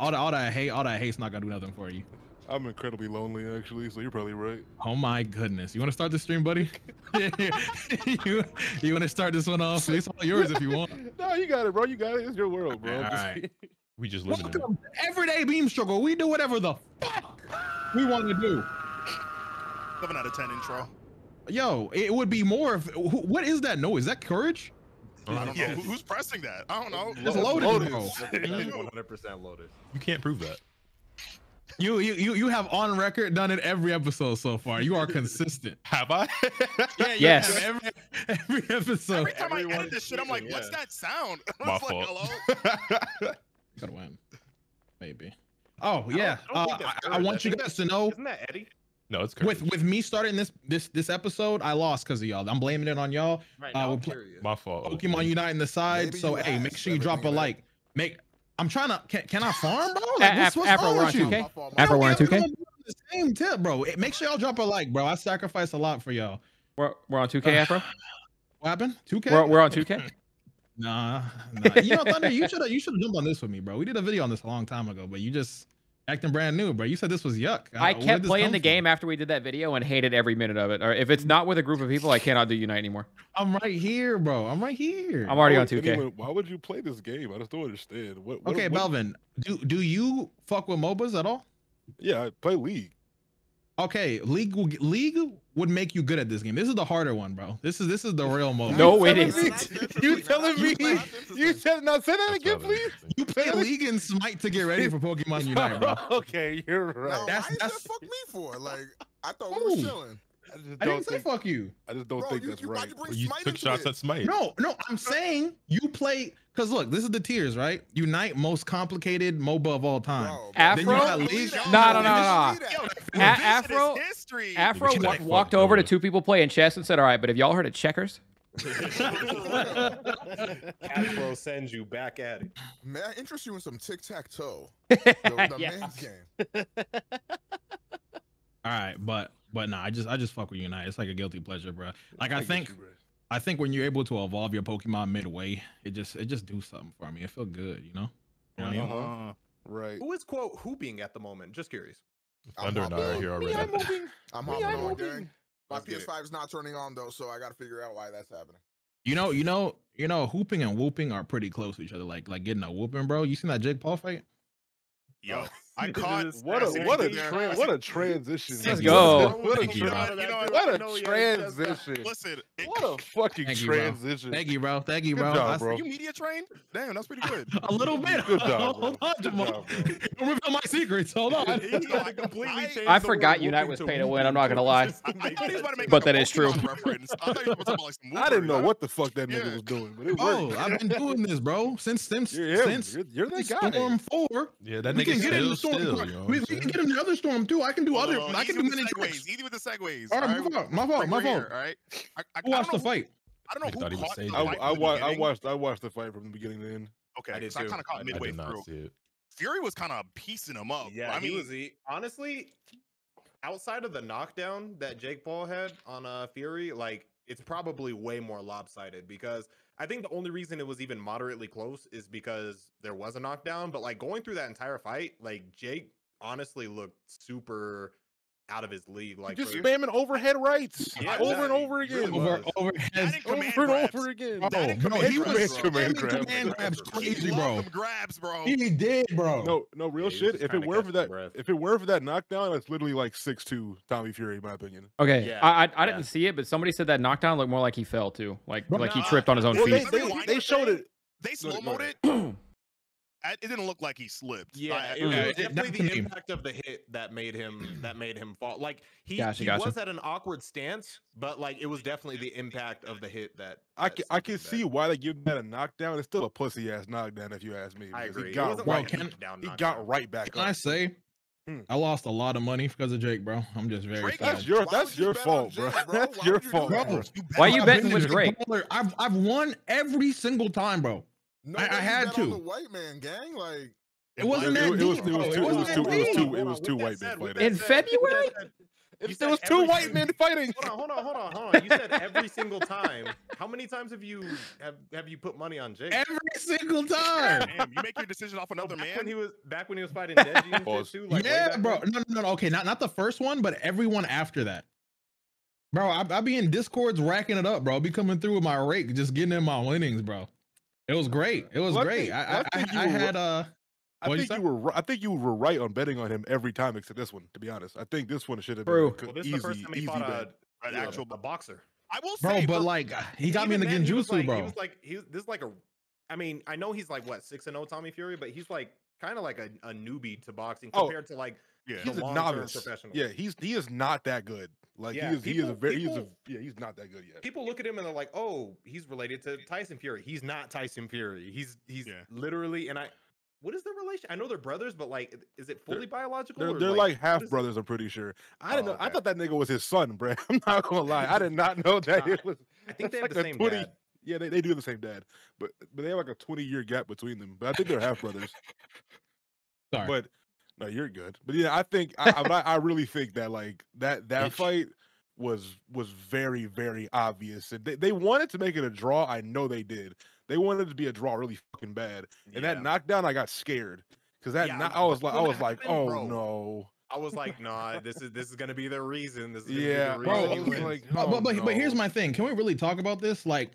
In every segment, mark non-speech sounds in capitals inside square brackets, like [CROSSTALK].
all that all that hate, all that hate's not gonna do nothing for you. I'm incredibly lonely, actually. So you're probably right. Oh my goodness. You want to start the stream, buddy? [LAUGHS] [LAUGHS] you you want to start this one off? It's all yours if you want. [LAUGHS] no, you got it, bro. You got it. It's your world, bro. All Just- right. We just live in it. Welcome to Everyday Beam Struggle. We do whatever the fuck we want to do. Seven out of ten intro. Yo, it would be more if. What is that noise? Is that courage? I don't know Who- who's pressing that. I don't know. It's loaded, bro. That's 100% loaded. You can't prove that. You, you you you have on record done it every episode so far. You are consistent. [LAUGHS] Have I? Yeah, you Yes. have Every, every episode. Every time I Everyone edit this shit, I'm like, speaking, what's that sound? [LAUGHS] I My was like, fault. hello. [LAUGHS] Gotta win. Maybe. Oh yeah. I uh, that's I, I want you guys to know Isn't that Eddie? No, it's courage. with with me starting this this this episode, I lost because of y'all. I'm blaming it on y'all. Right Uh, now, we're I'm pl- My fault. Pokemon Unite in the side. Maybe so hey, make sure you drop a everything, like. Make. I'm trying to. Can, can I farm, bro? A- Like, Af- what's, what's Afro, wrong we're on with you? 2K. My fault, my Afro, we're on 2K. The same tip, bro. Hey, Make sure y'all drop a like, bro. I sacrifice a lot for y'all. We're, we're on 2K, Afro. [SIGHS] What happened? 2K? We're, we're on 2K. [LAUGHS] Nah, nah. You know, Thunder, you should have you should have jumped on this with me, bro. We did a video on this a long time ago, but you just acting brand new, bro. You said this was yuck. Uh, I kept playing come the from? game after we did that video and hated every minute of it. Or if it's not with a group of people, I cannot do Unite anymore. I'm right here, bro. I'm right here. I'm already Why on 2K. anyone- why would you play this game? I just don't understand. What, what, okay, what, Belvin. Do do you fuck with MOBAs at all? Yeah, I play League. Okay, league league would make you good at this game. This is the harder one, bro. This is this is the real MOBA. No, it That's isn't. not interesting. You telling me? You interesting. said now say that That's again, please. You play league and smite to get ready for Pokemon Unite, bro. [LAUGHS] okay, you're Now, right. That's- why you that's- said fuck me for? Like, I thought we were chilling. I I don't didn't say think. fuck you. I just don't Bro, think you, that's you, right. why'd you bring You Smite took shots it? at Smite. No, no, I'm saying you play because look, this is the tiers, right? Unite most complicated MOBA of all time. Bro, Afro? bro, got believe League- that. No, no, no, no. Yo, A- this shit is Afro- history. Afro We wa- walked over to two people playing chess and said, "All right, but have y'all heard of checkers?" Afro sends you back at it. May I interest you in some tic tac toe? [LAUGHS] The, the Yeah. man's game. [LAUGHS] All right, but but nah, I just I just fuck with Unite. It's like a guilty pleasure, bro. Like I get think you. I think when you're able to evolve your Pokemon midway, it just it just do something for me. It feel good, you know. You know what I mean? Uh-huh. Uh, Right. Who is quote hooping at the moment? Just curious. Thunder and I are here on. already. [LAUGHS] I'm Me, hopping I'm on, moving. gang. My Let's get it. PS5 is not turning on though, so I got to figure out why that's happening. You know, you know, you know, hooping and whooping are pretty close to each other. Like like getting a whooping, bro. You seen that Jake Paul fight? Yo, [LAUGHS] [LAUGHS] I [LAUGHS] caught. What a I what a tra- what a transition. Let's go. What a, Thank tra- You know, what a transition. Listen, it, What a fucking Thank you, transition. Thank you, bro. Thank you, Good bro. job, I- bro. you media trained? Damn, that's pretty good. [LAUGHS] A little bit. [LAUGHS] Good job, bro. Hold on, Good Jamal. Don't reveal my secrets. Hold on. He tried to completely I- I forgot word Unite whooping was to pay to win, I'm not gonna lie. just to I, I make thought he was it- about to make But that is true. I thought he was about to talk about like some I didn't know what the fuck that nigga was doing, but it Oh, worked. I've been doing this, bro. Since since since You're, you're that guy. Storm Four. Yeah, that we nigga can get in still, storm. still, you know what we, we can get in the other storm too. I can do other. On, I can do many the tricks. segues. Easy with the segues. All right, my fault. My fault. My fault. All right. I, I, Who watched the don't know who- fight? I don't know thought who caught the saving I, it. fight I, from the I watched I watched the fight from the beginning to end. Okay, I did so I too. kind of caught I I midway did not through. see it. Fury was kind of piecing him up. Yeah, I mean, he was he, honestly outside of the knockdown that Jake Paul had on uh Fury, like it's probably way more lopsided because I think the only reason it was even moderately close is because there was a knockdown. But like going through that entire fight, like Jake honestly looked super out of his league. Like just for- spamming overhead rights Yeah, over no, and over again. was. Over that overhead. Over and grabs. over again. Bro, That ain't bro, he was grabs, Command command grabs grabs. He crazy, loved bro. grabs, bro. He did, bro. No, no, real Yeah, shit. If it were for that, breath. if it were for that knockdown, that's literally like six two Tommy Fury, in my opinion. Okay, Yeah, I I, I yeah. didn't see it, but somebody said that knockdown looked more like he fell too, like Bro, like he tripped on his own feet. they, Rewind they that showed it. They Go slow ahead, moed it. I- It didn't look like he slipped. Yeah, I- it yeah, was it- definitely the the impact of the hit that made him that made him fall. Like he, Gotcha, he gotcha. was at an awkward stance, but like it was definitely the impact of the hit that. I can, I can him see why they give that a knockdown. It's still a pussy ass knockdown, if you ask me. I agree. He got wasn't right. like can- knockdown, he got right back Can up. I say, Hmm. I lost a lot of money because of Jake, bro. I'm just very Drake. That's your that's would you your fault, bro. Jake, [LAUGHS] bro? That's your would you do fault, that? bro. You bet Why on you betting been with Drake? I've I've won every single time, bro. No, I- I had to. the white man gang. Like It wasn't It, that it was deep, it was bro. too it was too it was too it was with two white men fighting. In that said- with that February? said- If there was two white men fighting. Hold on, hold on, hold on, hold on. You said every single time. How many times have you have have you put money on Jake? Every single time. Damn, you make your decision off another back man. when he was back when he was fighting [LAUGHS] Deji and shit too. Like yeah, bro. then? No, no, no. Okay, not not the first one, but everyone after that. Bro, I, I be in discords racking it up, bro. I be coming through with my rake, just getting in my winnings, bro. It was great. It was Well, great. I, I I, I, think you I were- had uh I What'd you think say? you were. I think you were right on betting on him every time except this one. To be honest, I think this one should have been True. Well, this easy, is the first time he easy fought bet. a, An you know, actual a boxer. I will bro, say, but for- like he got me in the Even then, he was genjutsu, like, bro. He was like, he, this is like a. I mean, I know he's like what six and zero Tommy Fury, but he's like kind of like a, a newbie to boxing Oh, compared to like yeah. the He's a novice. professional. Yeah, he's he is not that good. Like Yeah, he is. he is a people- very. He's a. Yeah, he's not that good yet. people look at him and they're like, "Oh, he's related to Tyson Fury." He's not Tyson Fury. He's he's Yeah. literally and I. What is their relation? I know they're brothers, but like, is it fully biological? They're, or, they're like, what half brothers. I'm pretty sure. I didn't Oh, know. I thought that nigga was his son, bro. [LAUGHS] I'm not gonna lie. I did not know that [LAUGHS] it was. I think they [LAUGHS] have the like a same 20 dad. Yeah, they, they do have the same dad, but but they have like a 20 year gap between them. But I think they're half brothers. Sorry. But no, you're good. But yeah, I think I, I, I really think that like that [LAUGHS] that Bitch. fight was was very very obvious. And they, they wanted to make it a draw. I know they did. They wanted it to be a draw really fucking bad. And that knockdown, I got scared because that Yeah, knock- I was like I was that like, oh bro, no. I was like, nah, this is this is gonna be the reason. This is gonna Yeah, be the bro. reason I he was like, but, oh, but, but, but here's my thing. Can we really talk about this? Like,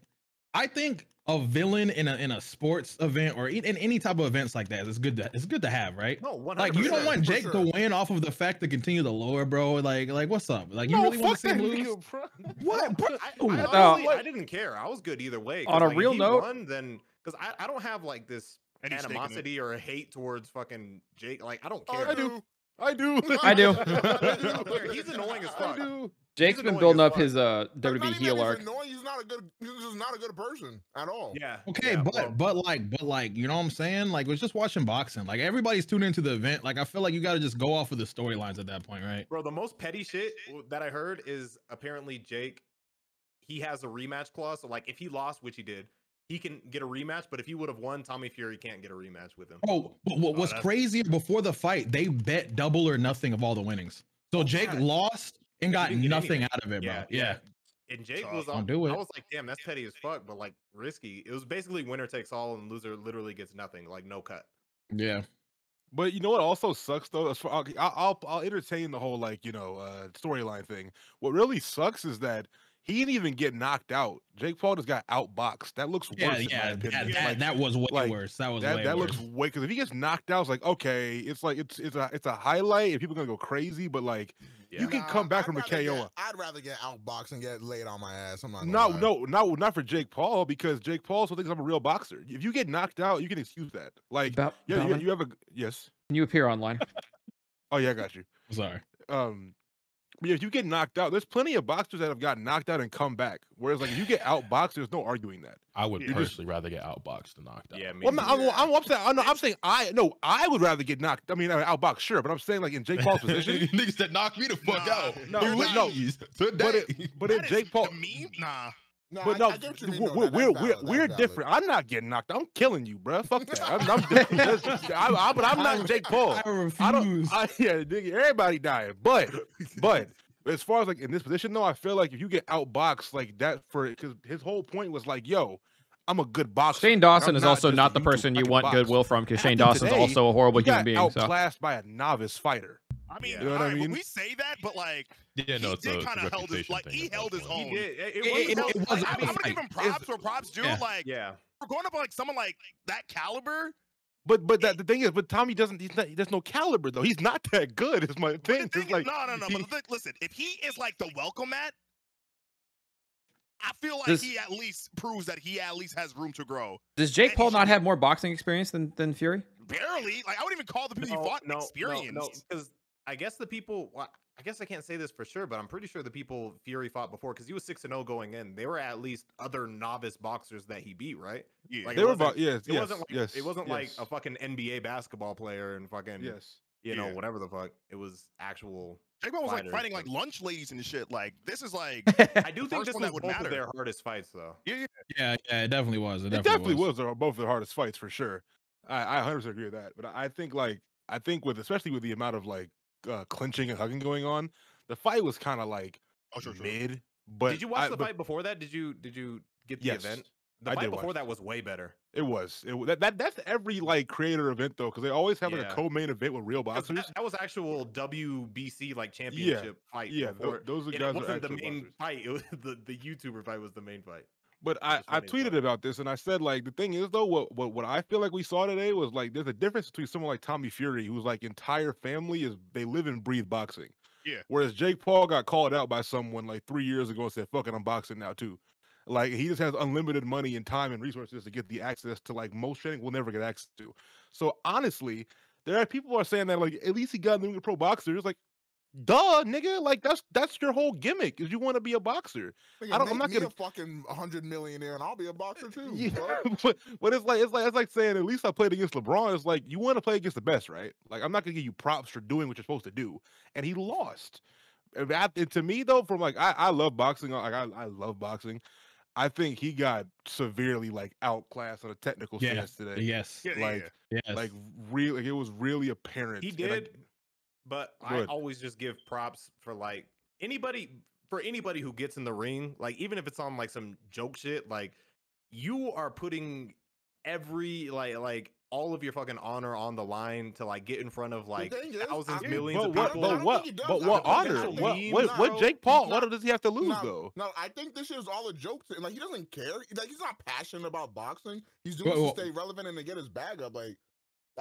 I think a villain in a in a sports event or in, in any type of events like that is good to it's good to have, right? no, 100%. Like you don't want Jake sure. to win off of the fact to continue to lower, bro. Like, like what's up? Like you No, really want to see him lose? nigga, bro. [LAUGHS] What, bro? I, I, honestly, No. I didn't care. I was good either way. On a like, if real he note- won, then because I, I don't have like this And he's taking it. animosity or a hate towards fucking Jake. Like I don't care. I do. I do. I do. [LAUGHS] I don't. [LAUGHS] He's annoying as I fuck. do. Jake's been building up his uh But WWE even heel that he's arc. Annoying. He's not a good. He's just not a good person at all. Yeah. Okay, yeah, but well, but like but like you know what I'm saying? Like was just watching boxing. Like everybody's tuned into the event. Like I feel like you got to just go off of the storylines at that point, right? bro, the most petty shit that I heard is apparently Jake. He has a rematch clause. So like, if he lost, which he did, he can get a rematch. But if he would have won, Tommy Fury can't get a rematch with him. Oh, but what Oh, was that's- crazy before the fight? They bet double or nothing of all the winnings. So Jake yeah. lost and got nothing out of it, bro. Yeah, Yeah. yeah. And Jake Tough. was on. do I it. was like, damn, that's petty as fuck, but like risky. It was basically winner takes all, and loser literally gets nothing, like no cut. Yeah. But you know what also sucks though? As far, I'll, I'll I'll I'll entertain the whole like you know uh, storyline thing. What really sucks is that he didn't even get knocked out. Jake Paul just got outboxed. That looks worse. Yeah, in yeah. That, that, Like, that was way like, worse. That was that way that worse. looks way because if he gets knocked out, it's like okay, it's like it's it's a it's a highlight and people are gonna go crazy. But like Yeah. you can Nah, come back I'd from a rather get- KO. I'd rather get outboxed and get laid on my ass. I'm not. No, lie. no, not not for Jake Paul because Jake Paul still thinks I'm a real boxer. If you get knocked out, you can excuse that. Like Bel- yeah, you, you have a yes. can you appear online? Oh yeah, I got you. Sorry. um but if you get knocked out, there's plenty of boxers that have gotten knocked out and come back. Whereas like if you get outboxed, there's no arguing that. I would You're just- personally rather get outboxed than knocked out. Yeah, me Well, I'm, not- I'm, I'm, I'm saying I'm, I'm saying I no, I would rather get knocked. I mean, uh, outboxed, sure, but I'm saying like in Jake Paul's [LAUGHS] position. Niggas that knock me the fuck Nah, out. no, Please, but no, but it, but in That is Jake Paul, to me, nah. No, but no, I get what you we're, we're, we're, that's we're, we're different. I'm not getting knocked. out. I'm killing you, bro. Fuck [LAUGHS] that. I'm, I'm different. I, I, but I'm not Jake Paul. I refuse. I don't. [LAUGHS] I, yeah, nigga, everybody dying. But, but as far as like in this position, though, I feel like if you get outboxed like that for because his whole point was like, yo, I'm a good boxer. Shane Dawson I'm is not also not the YouTuber. person you want box." goodwill from because Shane Happened Dawson's today, also a horrible human got being. So outclassed by a novice fighter. I mean, You know what I alright, but mean? we say that, but like yeah, no, he did kind of held his like he held his point. own. He did. It, it, It- wasn't it- held- was I- a I'm, I I'm mean, gonna give him props where props due. Yeah. Like yeah. for going up like someone like that caliber. But but that, the thing is, but Tommy doesn't. He's not. There's no caliber though. He's not that good. Is my thing. thing It's is- like no, no, no. he- But listen, if he is like the welcome mat, I feel like This- he at least proves that he at least has room to grow. does Jake and Paul not have more boxing experience than than Fury? Barely. Like I wouldn't even call the people he fought no, experienced. No, because I guess the people. Well, I guess I can't say this for sure, but I'm pretty sure the people Fury fought before because he was six and zero going in. They were at least other novice boxers that he beat, right? Yeah. Like, they were wasn't- yes It yes wasn't like yes. it wasn't like a fucking NBA basketball player and fucking yes. you know Yeah. whatever the fuck. It was actual. Jake Paul was like fighting like lunch ladies and shit. Like this is like [LAUGHS] I do think this one was that would both matter. of their hardest fights, though. Yeah, yeah, yeah. it definitely was. It It definitely, definitely was. was. their- both their hardest fights for sure. I I 100 percent agree with that. But I think like I think with especially with the amount of like uh, clinching and hugging going on, The fight was kind of like Oh, sure, sure. mid. But did you watch I- the but fight before that? Did you did you get the Yes, event? The I fight before that was way better. It was. It, that, that that's every like creator event though, because they always have like Yeah. a co-main event with real boxers. That, that was actual WBC like championship fight. Yeah, before. those are guys. it wasn't the main boxers. fight. It was [LAUGHS] the, the YouTuber fight was the main fight. But I, I tweeted fuck. about this and I said like the thing is though what, what what I feel like we saw today was like there's a difference between someone like Tommy Fury whose like entire family is they live and breathe boxing. Yeah. Whereas Jake Paul got called out by someone like three years ago and said, "Fuck it, I'm boxing now too." Like he just has unlimited money and time and resources to get the access to like most training we'll never get access to. So honestly, there are people who are saying that like at least he got in the pro boxers. Like, duh, nigga. Like that's that's your whole gimmick is you want to be a boxer. Nigga, I don't- I'm not me gonna- a fucking hundred millionaire and I'll be a boxer [LAUGHS] too. Yeah, [LAUGHS] but, but it's like it's like it's like saying at least I played against LeBron. It's like you want to play against the best, right? Like I'm not gonna give you props for doing what you're supposed to do, and he lost. And that- and to me though, from like I, I love boxing. Like I, I love boxing. I think he got severely like outclassed on a technical Yeah, stance today. Yes. Yeah, yeah, like yeah. Yes. like really, like, it was really apparent. He did, but I always just give props for like anybody for anybody who gets in the ring, like even if it's on like some joke shit, like you are putting every like like all of your fucking honor on the line to like get in front of like thing thousands, I- millions but of what, people. But what, think he does. but what honor? What, what, No, what Jake Paul? no, What does he have to lose no, though? No, I think this is all a joke. To, like he doesn't care. Like he's not passionate about boxing. He's doing Well, it well- to stay relevant and to get his bag up. Like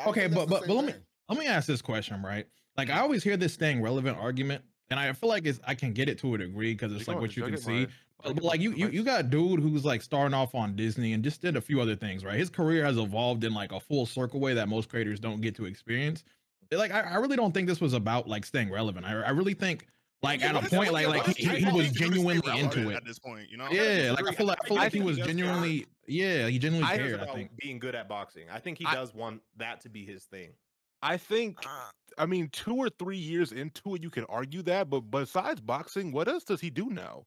Okay, but but, but let me thing. Let me ask this question, right? Like I always hear this thing, relevant argument, and I feel like it's I can get it to a degree because it's like what you can see. But, but like you, you you got a dude who's like starting off on Disney and just did a few other things, right? His career has evolved in like a full circle way that most creators don't get to experience. Like I, I really don't think this was about like staying relevant. I, I really think like Yeah, at a point with like like he, he was think you're gonna stay genuinely into it. at this point. You know? Yeah, like I feel like I feel like he was he does care. genuinely yeah he genuinely I- cared. I about think. being good at boxing. I think he does want that to be his thing. I think Uh, I mean, two or three years into it, you can argue that. But besides boxing, what else does he do now?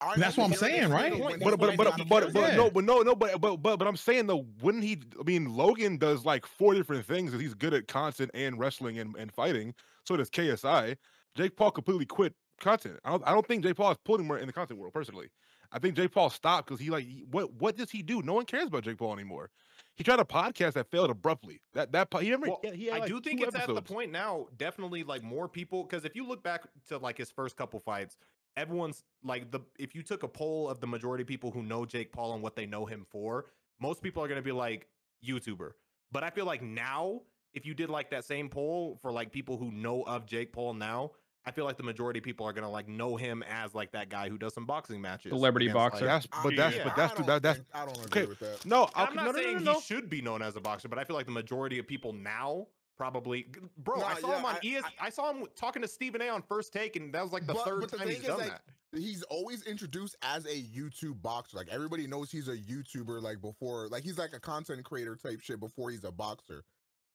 I That's what I'm saying, right? But- But but but but, a but, player. Yeah. no, but no, no, but but but but I'm saying though, wouldn't he? I mean, Logan does like four different things. and He's good at content and wrestling and, and fighting. So does KSI. Jake Paul completely quit content. I don't. I don't think Jake Paul is pulling more in the content world personally. I think Jake Paul stopped because he like he- what what does he do? No one cares about Jake Paul anymore. He tried a podcast that failed abruptly. That that he never. Well, he I like, do think it's at the point now, definitely like more people. Because if you look back to like his first couple fights, everyone's like the if you took a poll of the majority of people who know Jake Paul and what they know him for, most people are gonna be like YouTuber. But I feel like now, if you did like that same poll for like people who know of Jake Paul now, I feel like the majority of people are gonna like know him as like that guy who does some boxing matches. Celebrity against, like- boxer. That's but that's yeah, but that's don't that, that's think- I don't okay. with that. no. And I'm not no, no, no, saying no, he should be known as a boxer, but I feel like the majority of people now probably. g- Bro, I saw yeah, him on I- ES. I, saw him talking to Stephen A. on First Take, and that was like the But- third but the time thing he's is, done like, that. he's always introduced as a YouTube boxer. Like everybody knows he's a YouTuber. Like before, like he's like a content creator type shit before he's a boxer.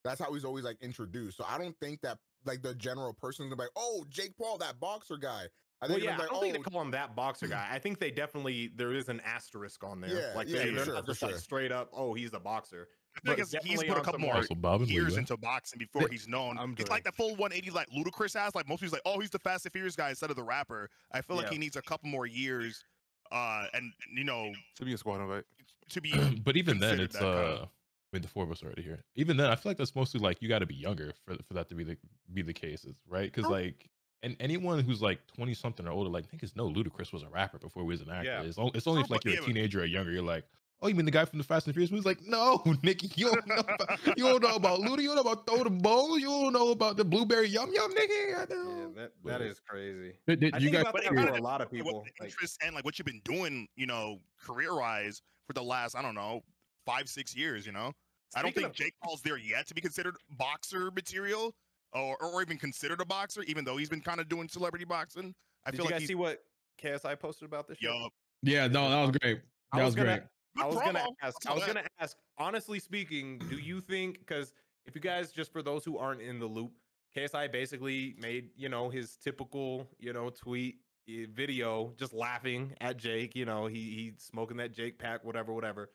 That's how he's always like introduced. So I don't think that like the general person's gonna be like, oh, Jake Paul, that boxer guy. I Well, think yeah, it'll I don't like, think oh, they call him that boxer guy. [CLEARS THROAT] I think they definitely there is an asterisk on there. Yeah, like yeah, they, they're sure, not for just like straight up, oh, he's a boxer. I think But it's- he's put a couple more Also, years Leela. into boxing before he's known. I'm it's good. like the full 180 like Ludacris ass. Like most people's like, oh, he's the Fast and Furious guy instead of the rapper. I feel like Yeah. he needs a couple more years, uh, and you know, to be a squad invite. to be. [CLEARS THROAT] but even then, it's that kind of- uh, I mean, the four of us are already here. Even then, I feel like that's mostly like you got to be younger for for that to be the be the cases, right? Because oh. like, and anyone who's like twenty something or older, like niggas no Ludacris was a rapper before he was an actor. Yeah. It's, only, it's only if Oh, like you're a yeah, but- teenager or younger, you're like, oh, you mean the guy from the Fast and Furious movies? Like, no, [LAUGHS] Nicky, you don't know about you don't know about Luda, you don't know about Throw the Bones, you don't know about the Blueberry Yum Yum, nigga. I Yeah, know. that that that is is crazy. Did, did I you think guys? about that for a lot of people. what like- interest and like what you've been doing, you know, career wise for the last, I don't know, five, six years, you know? I don't think of- Jake Paul's there yet to be considered boxer material or, or even considered a boxer, even though he's been kind of doing celebrity boxing. I Did feel you like guys see what KSI posted about this? shit? yo, Yeah, no, that was great. That was was gonna, great. I was gonna ask. I'll was gonna ask. Honestly speaking, do you think? Because if you guys, just for those who aren't in the loop, KSI basically made you know his typical you know tweet eh, video, just laughing at Jake. You know he he's smoking that Jake pack, whatever, whatever.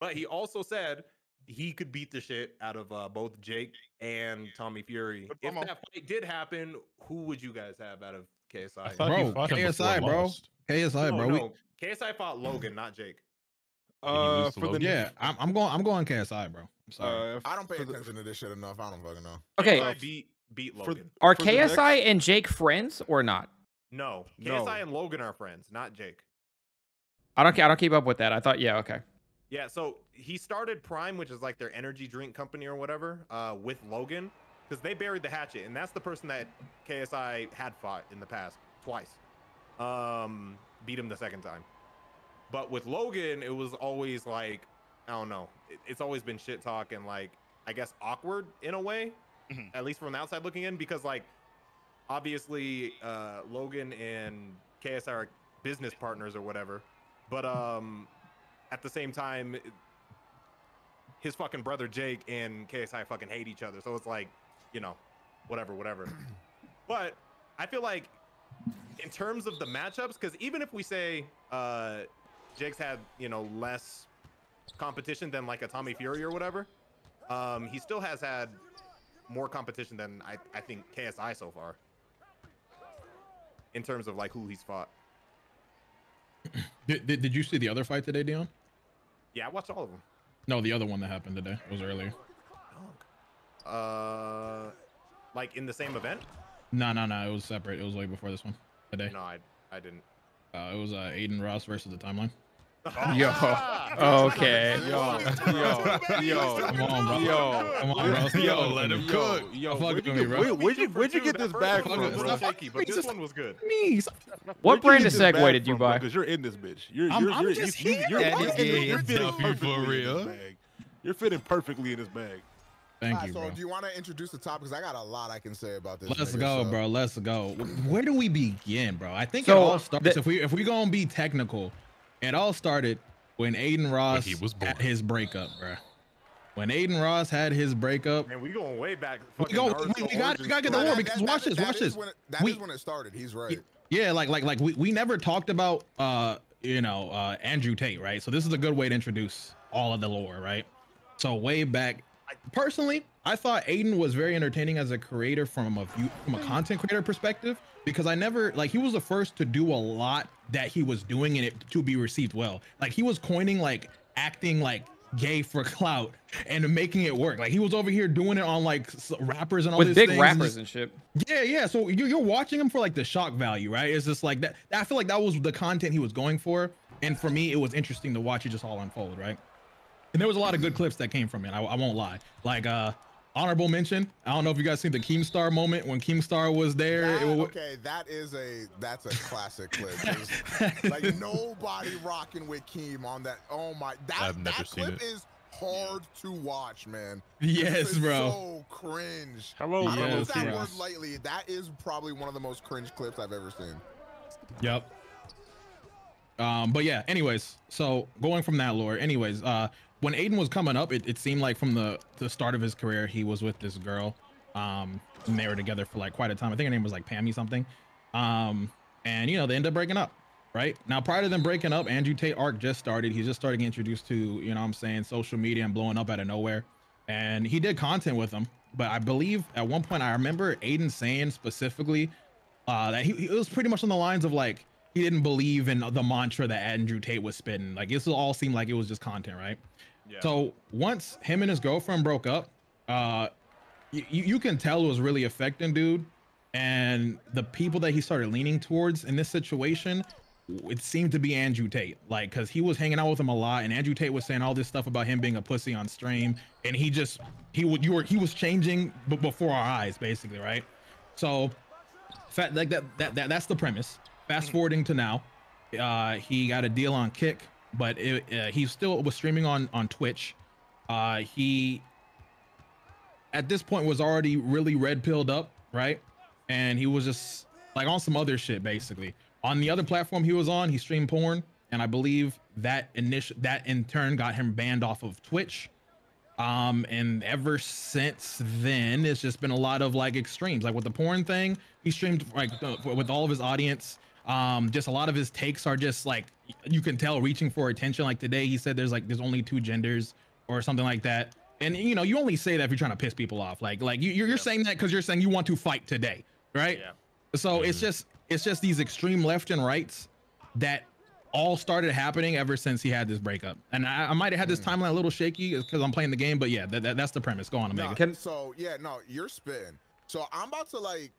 But he also said, he could beat the shit out of uh, both Jake and Tommy Fury. If that fight did happen, who would you guys have out of KSI? I thought he Bro, fought him before KSI, bro. lost. KSI, no, bro. we- KSI fought Logan, not Jake. Uh, lose to for the yeah, I'm, I'm going. I'm going KSI, bro. I'm sorry. uh, I don't pay for the- attention to this shit enough. I don't fucking know. Okay, KSI beat beat for- Logan. are for KSI next- and Jake friends or not? No, No. KSI and Logan are friends, not Jake. I don't. I don't keep up with that. I thought. Yeah. Okay. Yeah, so he started Prime, which is like their energy drink company or whatever, uh, with Logan, because they buried the hatchet, and that's the person that KSI had fought in the past twice. Um, beat him the second time, but with Logan, it was always like, I don't know, it- it's always been shit talk and like, I guess awkward in a way, Mhm. at least from the outside looking in, because like, obviously, uh, Logan and KSI are business partners or whatever, but um at the same time, his fucking brother Jake and KSI fucking hate each other. So it's like, you know, whatever, whatever. [CLEARS THROAT] but I feel like in terms of the matchups, because even if we say uh Jake's had, you know, less competition than like a Tommy Fury or whatever, um, he still has had more competition than I, I think KSI so far. In terms of like who he's fought. Did, did, did you see the other fight today, Dion? Yeah, I watched all of them. No, the other one that happened today. It was earlier. Uh, like in the same event? No, no, no. It was separate. It was way before this one today. No, I I didn't. Uh, it was uh, Adin Ross versus the timeline. Yo. Okay. Yo, yo, yo, Come on, bro. yo, Come on, bro. Yo, let him cook. Yo, Fuck where'd with me, bro. where, where'd you, where'd you get this bag from, first one was a bro? little shaky, but this one was good. Me. What brand of Segway did you buy? Because you're in this bitch. You're, I'm- you're, you're, just you, here, You're, you're, you're, you're Yeah, fitting perfectly for in real. this bag. You're fitting perfectly in this bag. Thank Alright, you, so bro. do you want to introduce the topic? Because I got a lot I can say about this. Let's nigga, go, so- bro. Let's go. Where do we begin, bro? I think it all starts if we if we gonna be technical. It all started when Adin Ross he was born. had his breakup, bro. When Adin Ross had his breakup, Man, we going way back. We go- we- we gotta- we gotta get the story. war because that- watch that- this, that watch this. when it- That is We- when it started. He's right. yeah, like like like we, we never talked about uh you know uh Andrew Tate, right? So this is a good way to introduce all of the lore, right? So way back, I, personally, I thought Adin was very entertaining as a creator from a view from a content creator perspective because I never like he was the first to do a lot that he was doing and it to be received well. Like he was coining like acting like gay for [LAUGHS] clout and making it work. Like he was over here doing it on like rappers and all With these big things rappers and shit. yeah, yeah. So you're, you're watching him for like the shock value, right? It's just like that. I feel like that was the content he was going for, and for me, it was interesting to watch it just all unfold, right? And there was a lot of good clips that came from it. I, I won't lie. Like uh, honorable mention. I don't know if you guys seen the Keemstar moment when Keemstar was there. That- It wa- okay, that is a that's a classic clip. like [LAUGHS] nobody rocking with Keem on that. Oh my, that I've never that seen clip it. is hard to watch, man. yes, It's bro. So cringe. Hello, I don't Yes, use that bro. word lightly. That is probably one of the most cringe clips I've ever seen. Yep. Um, but yeah, anyways, so going from that lore, anyways, uh, when Adin was coming up, it, it seemed like from the, the start of his career, he was with this girl. Um, and they were together for like quite a time. I think her name was like Pammy something. Um, and you know, they ended up breaking up, right? Now, prior to them breaking up, Andrew Tate arc just started. He's just starting to introduced to, you know what I'm saying, social media and blowing up out of nowhere. And he did content with them. But I believe at one point I remember Adin saying specifically uh that he, he- was pretty much on the lines of like he didn't believe in the mantra that Andrew Tate was spitting. Like this all seemed like it was just content, right? Yeah. So once him and his girlfriend broke up, uh you, you can tell it was really affecting dude. And the people that he started leaning towards in this situation, it seemed to be Andrew Tate. Like, cause he was hanging out with him a lot, and Andrew Tate was saying all this stuff about him being a pussy on stream, and he just he would you were he was changing b- before our eyes, basically, right? So fa- like that, that that that's the premise. Fast forwarding to now, uh, he got a deal on Kick, but it, uh, he still was streaming on on Twitch. Uh, he at this point was already really red pilled up, right? And he was just like on some other shit, basically. On the other platform he was on, he streamed porn, and I believe that initial that in turn got him banned off of Twitch. Um, and ever since then, it's just been a lot of like extremes. Like with the porn thing, he streamed like with all of his audience. Um, just a lot of his takes are just like you can tell reaching for attention. Like today, he said there's like there's only two genders or something like that. And you know, you only say that if you're trying to piss people off. Like, like you, you're, you're Yeah. saying that because you're saying you want to fight today, right? Yeah. So it's Mhm. just it's just these extreme left and rights that all started happening ever since he had this breakup. And I, I might have had this timeline a little shaky because I'm playing the game, but yeah, that, that, that's the premise. Go on, No, Omega. Can- so yeah, no, you're spitting. So I'm about to like,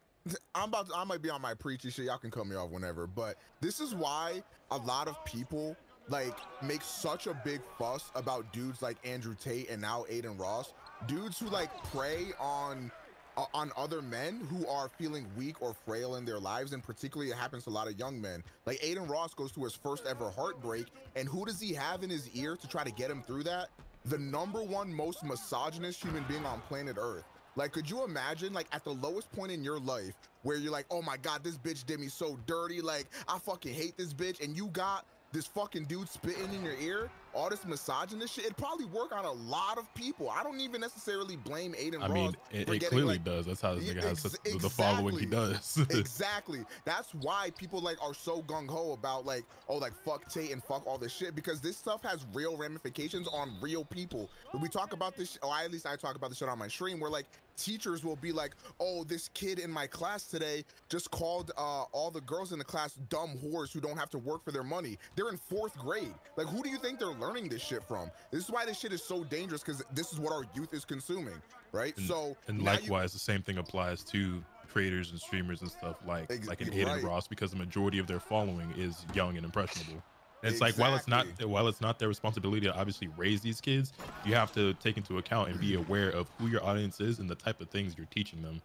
I'm about. To, I might be on my preachy shit. Y'all can cut me off whenever. But this is why a lot of people like make such a big fuss about dudes like Andrew Tate and now Adin Ross. Dudes who like prey on uh, on other men who are feeling weak or frail in their lives, and particularly it happens to a lot of young men. Like Adin Ross goes through his first ever heartbreak, and who does he have in his ear to try to get him through that? The number one most misogynist human being on planet Earth. Like, could you imagine, like, at the lowest point in your life where you're like, oh my God, this bitch did me so dirty. Like, I fucking hate this bitch. And you got this fucking dude spitting in your ear, all this misogynist shit. It'd probably work on a lot of people. I don't even necessarily blame Adin I Ross mean, it, it clearly like, does. That's how this nigga has ex- such, the following he does. [LAUGHS] exactly. That's why people like are so gung ho about like, oh, like fuck Tate and fuck all this shit because this stuff has real ramifications on real people. When we talk about this, oh, or at least I talk about this shit on my stream, where like teachers will be like, oh, this kid in my class today just called uh, all the girls in the class dumb whores who don't have to work for their money. They're in fourth grade. Like, who do you think they're learning this shit from? This is why this shit is so dangerous because this is what our youth is consuming, right? And- so and now you- likewise, the same thing applies to creators and streamers and stuff like Ex- like an Adin right. Ross because the majority of their following is young and impressionable. It's like while it's not while it's not their responsibility to obviously raise these kids, you have to take into account and be aware of who your audience is and the type of things you're teaching them.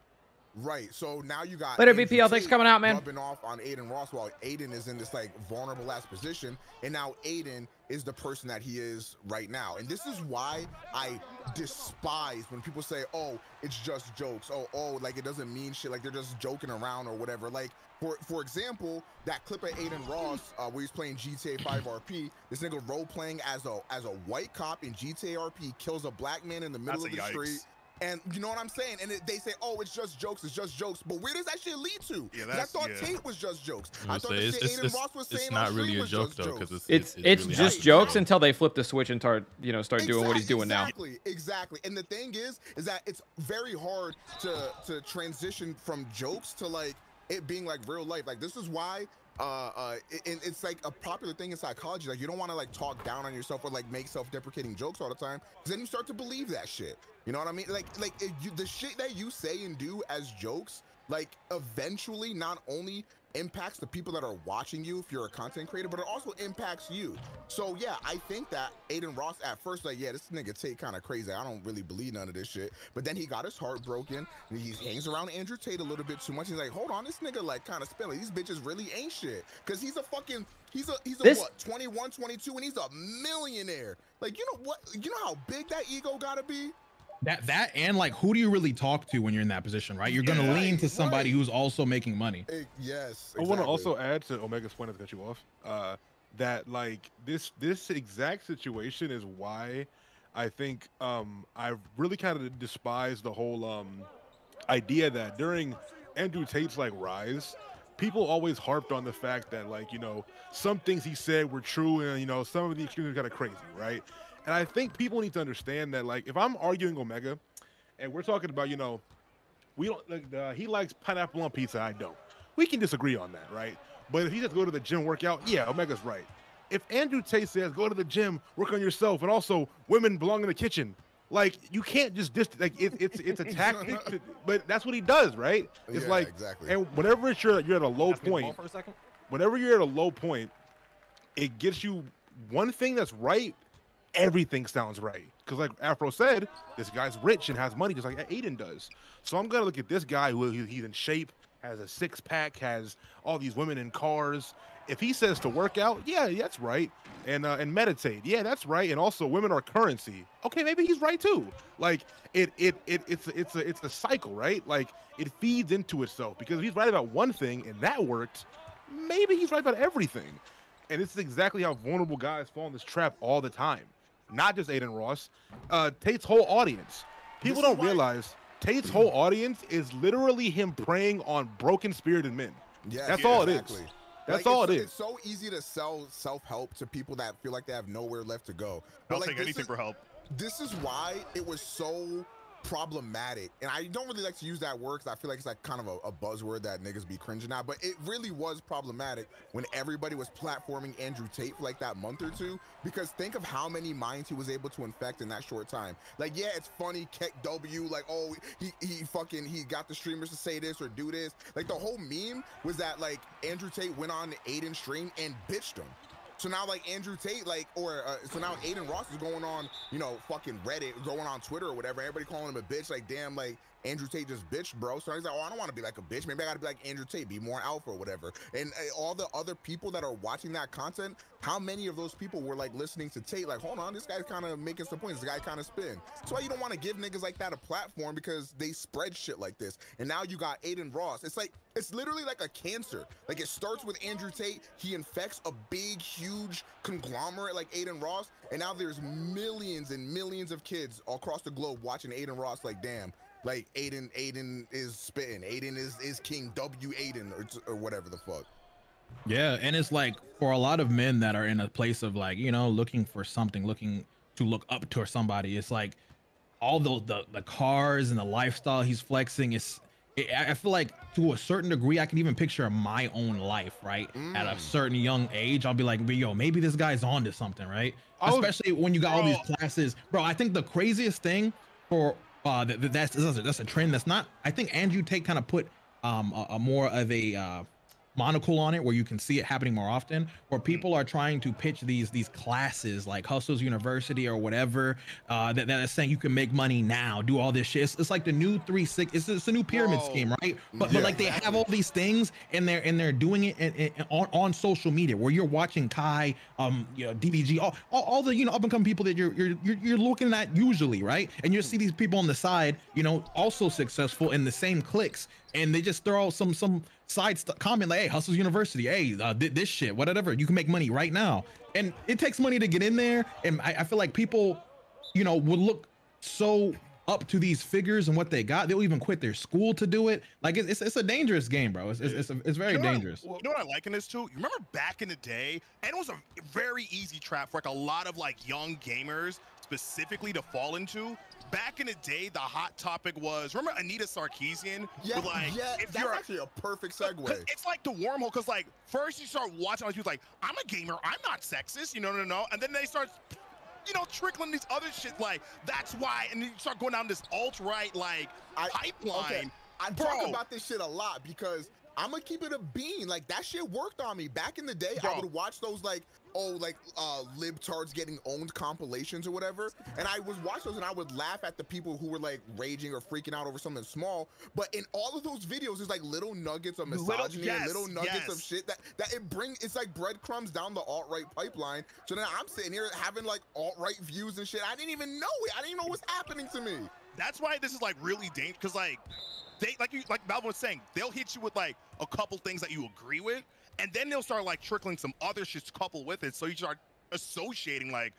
Right. So now you got Later, Andrew BPL. Thanks for coming out, man. Rubbing off on Adin Ross while Adin is in this like vulnerable last position, and now Adin is the person that he is right now. And this is why I despise when people say, "Oh, it's just jokes." Oh, oh, like it doesn't mean shit. Like they're just joking around or whatever. Like for for example, that clip of Adin Ross uh, where he's playing GTA 5 RP. This nigga role playing as a as a white cop in GTA RP kills a black man in the middle That's of a the street. Yikes. And you know what I'm saying? And it, they say, "Oh, it's just jokes. It's just jokes." But where does that shit lead to? Yeah, 'Cause I thought yeah. Tate was just jokes. I I thought say the it's, shit it's, Adin it's, Ross was saying it's not on really a joke though jokes. because it's It's it it's really just happens. jokes until they flip the switch and start you know start doing what he's Exact- doing now. Exactly, exactly. And the thing is, is that it's very hard to to transition from jokes to like it being like real life. Like this is why. Uh, uh, it, it's like a popular thing in psychology. Like you don't want to like talk down on yourself or like make self-deprecating jokes all the time, because then you start to believe that shit. You know what I mean? Like, like you, the shit that you say and do as jokes, like eventually not only impacts the people that are watching you if you're a content creator, but it also impacts you. So yeah, I think that Adin Ross at first like, yeah, this nigga Tate kind of crazy. I don't really believe none of this shit. But then he got his heart broken. He hangs around Andrew Tate a little bit too much. He's like, hold on, this nigga like kind of spilling. These bitches really ain't shit. Cause he's a fucking he's a he's a This- what 21, 22, and he's a millionaire. Like you know what you know how big that ego gotta be? That that and like who do you really talk to when you're in that position, right? You're gonna Yeah. lean to somebody right. who's also making money. Eh, yes. I want to also add to Omega's point, to got you off, uh, that like this this exact situation is why I think um, I really kind of despise the whole um, idea that during Andrew Tate's like rise, people always harped on the fact that like you know some things he said were true and you know some of the extremes are kind of crazy, right? And I think people need to understand that like if I'm arguing Omega, and we're talking about you know we don't like uh, he likes pineapple on pizza, I don't. We can disagree on that, right? But if he says go to the gym, workout, yeah, Omega's right. If Andrew Tate says go to the gym, work on yourself, and also women belong in the kitchen, like you can't just dis- like it, it's it's a tactic, to, [LAUGHS] but that's what he does, right? It's Yeah, like exactly. and whenever it's you're you're at a low Pass me the ball point, for a second. whenever you're at a low point, it gets you one thing that's right, everything sounds right. Because like Afro said, this guy's rich and has money just like Adin does. So I'm gonna look at this guy who he's in shape, has a six pack, has all these women in cars. If he says to work out, yeah, that's right, and uh, and meditate, yeah, that's right, and also women are currency. Okay, maybe he's right too. Like it it it it's a- it's a it's a cycle, right? Like it feeds into itself because if he's right about one thing and that worked, maybe he's right about everything. And this is exactly how vulnerable guys fall in this trap all the time. Not just Adin Ross, uh, Tate's whole audience. People This don't why- realize Tate's whole audience is literally him preying on broken spirited men. Yes, That's all it is. That's Like, all it's, it is. It's so easy to sell self help to people that feel like they have nowhere left to go. But I'll like, take anything is- for help. this is why it was so problematic. And I don't really like to use that word because I feel like it's like kind of a, a buzzword that niggas be cringing at. But it really was problematic when everybody was platforming Andrew Tate for like that month or two. Because think of how many minds he was able to infect in that short time. Like, yeah, it's funny, Keck W, like, oh, he he fucking he got the streamers to say this or do this. Like the whole meme was that like Andrew Tate went on Adin stream and bitched him. So now, like Andrew Tate, like, or uh, so now Adin Ross is going on, you know, fucking Reddit, going on Twitter or whatever. Everybody calling him a bitch. Like, damn, like Andrew Tate just bitch, bro. So he's like, oh, I don't want to be like a bitch. Maybe I got to be like Andrew Tate, be more alpha or whatever. And uh, all the other people that are watching that content, how many of those people were like listening to Tate? Like, hold on, this guy's kind of making some points. This guy kind of spin. That's why you don't want to give niggas like that a platform because they spread shit like this. And now you got Adin Ross. It's like it's literally like a cancer. Like it starts with Andrew Tate. He infects a big, huge conglomerate like Adin Ross, and now there's millions and millions of kids across the globe watching Adin Ross. Like, damn, like Adin, Adin is spitting. Adin is is King W Adin or, or whatever the fuck. Yeah, and it's like for a lot of men that are in a place of like, you know, looking for something, looking to look up to somebody, it's like all the the, the cars and the lifestyle he's flexing is it, I feel like to a certain degree, I can even picture my own life, right? At a Mm. certain young age, I'll be like, yo, maybe this guy's on to something, right? Was- Especially when you got all these classes, bro. I think the craziest thing for uh, th- th- that's that's a, that's a trend that's not. I think Andrew Tate kind of put um a, a more of a uh, monocle on it where you can see it happening more often where people are trying to pitch these these classes like hustles university or whatever uh that, that is saying you can make money now do all this shit. It's, it's like the new three six it's, it's a new pyramid Bro. scheme right? But, Yeah, but like they have all these things and they're and they're doing it in, in- on, on social media where you're watching kai um you know dvg all, all, all the you know up and coming people that you're, you're you're you're looking at usually right? And you see these people on the side you know also successful in the same clicks and they just throw out some some side st- comment like hey hustles university hey uh, th- this shit whatever. You can make money right now. And it takes money to get in there. And I, I feel like people you know would look so up to these figures and what they got. They'll even quit their school to do it. Like it's, it's, it's a dangerous game bro. It's, it's, it's, a, it's very You know what I- dangerous. You know what I like in this too? You remember back in the day, and it was a very easy trap for like a lot of like young gamers specifically to fall into. Back in the day, the hot topic was remember Anita Sarkeesian? Yeah, like, yeah, if that's you're actually a perfect segue. It's like the wormhole, because like first you start watching all these people like, I'm a gamer, I'm not sexist, you know, no, no, and then they start, you know, trickling these other shit like that's why, and then you start going down this alt right like I- pipeline. Okay, I Bro. talk about this shit a lot because I'm gonna keep it a bean. Like that shit worked on me back in the day. I would watch those like oh like uh libtards getting owned compilations or whatever, and I would watch those and I would laugh at the people who were like raging or freaking out over something small. But in all of those videos, there's like little nuggets of Little- misogyny and little nuggets of shit that that it bring. It's like breadcrumbs down the alt right pipeline. So then I'm sitting here having like alt right views and shit. I didn't even know it. I didn't even know what's happening to me. That's why this is like really dangerous because like they like you like Malvin was saying, they'll hit you with like a couple things that you agree with, and then they'll start like trickling some other shit to couple with it. So you start associating like,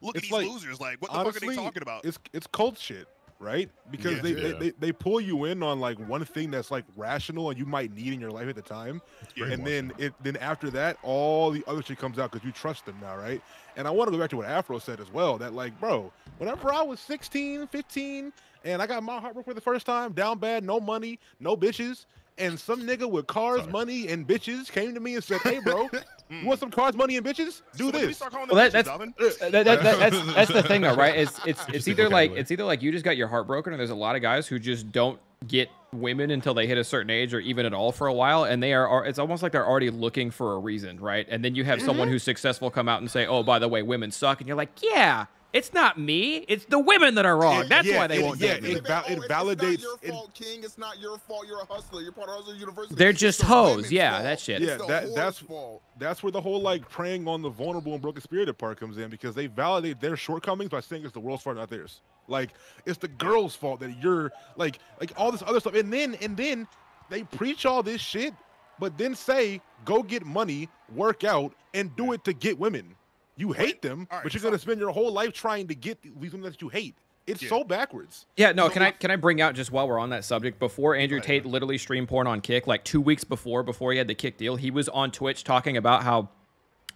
look at these like- losers. Like, what the fuck are they talking about? It's it's cult shit, right? Because Yeah. they, They, Yeah. they they pull you in on like one thing that's like rational and you might need in your life at the time, and then it then after that all the other shit comes out because you trust them now, right? And I want to go back to what Afro said as well. That like, bro, whenever I was 16, 15, and I got my heart broke for the first time, down bad, no money, no bitches. And some nigga with cars, Sorry. money, and bitches came to me and said, "Hey, bro, [LAUGHS] you want some cars, money, and bitches? Do So when did we this." Well, them that- bitches, that's- that, that, that, that's that's the thing though, right? It's [LAUGHS] it's it's either like it's either like you just got your heart broken, or there's a lot of guys who just don't get women until they hit a certain age or even at all for a while, and they are. are it's almost like they're already looking for a reason, right? And then you have someone mm-hmm. who's successful come out and say, "Oh, by the way, women suck," and you're like, "Yeah." It's not me. It's the women that are wrong. It- That's yeah, why they it- won't yeah, date me. it val- it it's validates- Not your it- fault, King. It's not your fault. You're a hustler. You're part of Hustler University. They're It's just the hoes. Yeah, fault. that shit. Yeah, that- that's- fault. that's where the whole like preying on the vulnerable and broken spirited part comes in because they validate their shortcomings by saying it's the world's fault, not theirs. Like it's the girl's fault that you're like like all this other stuff, and then and then they preach all this shit, but then say go get money, work out, and do it to get women. You hate them, all right, but you're so- gonna spend your whole life trying to get these women that you hate. It's Yeah. so backwards. Yeah, no, So can I can I bring out just while we're on that subject before Andrew ahead, Tate literally streamed porn on Kick like 2 weeks before before he had the Kick deal, he was on Twitch talking about how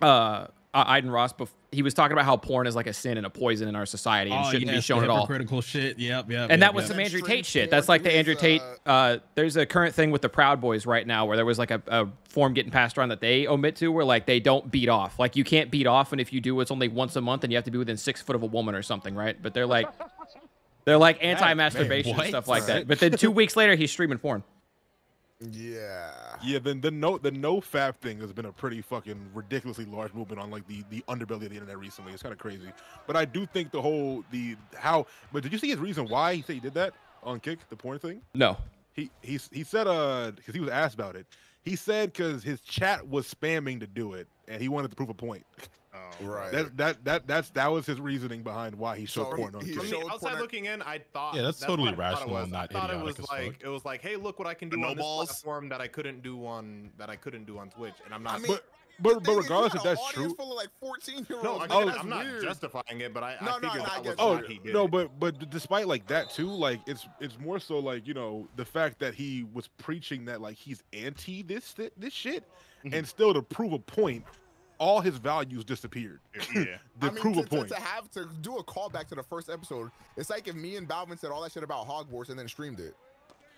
uh uh, Adin Ross bef- he was talking about how porn is like a sin and a poison in our society and Oh, shouldn't be shown at all. Critical shit. Yep, yep. And yep, that was yep. some Andrew Tate shit. That's like the Andrew Tate. uh, there's a current thing with the Proud Boys right now where there was like a, a form getting passed around that they omit to where like they don't beat off. Like you can't beat off, and if you do, it's only once a month, and you have to be within six foot of a woman or something, right? But they're like, they're like anti-masturbation what? and stuff like that. [LAUGHS] But then two weeks later, he's streaming porn. Yeah. Yeah, then the no the NoFap thing has been a pretty fucking ridiculously large movement on like the the underbelly of the internet recently. It's kind of crazy, but I do think the whole the how. But did you see his reason why he said he did that on Kick the porn thing? No. He he he said uh because he was asked about it. He said because his chat was spamming to do it, and he wanted to prove a point. [LAUGHS] Oh. Right. That that that that's that was his reasoning behind why he showed So porn he- on he Kick. From showed outside porno- looking in, I thought Yeah, that's what totally I thought it rational was. and not I thought it was like fuck. it was like, hey, look what I can do no on this platform that I couldn't do on that I couldn't do on Twitch, and I'm not. I mean, But but but thing is, you regardless if that's true. Full of like 14 year no, olds. again, Oh, I'm not weird. justifying it, but I, No, I no, figured no, I that get was. Oh he did no, but but despite like that too, like it's it's more so like you know the fact that he was preaching that like he's anti this this shit, Mm-hmm. and still to prove a point, all his values disappeared. [LAUGHS] Yeah. [LAUGHS] to I mean, prove to, a point. To, to have to do a callback to the first episode, it's like if me and Balvin said all that shit about Hogwarts and then streamed it,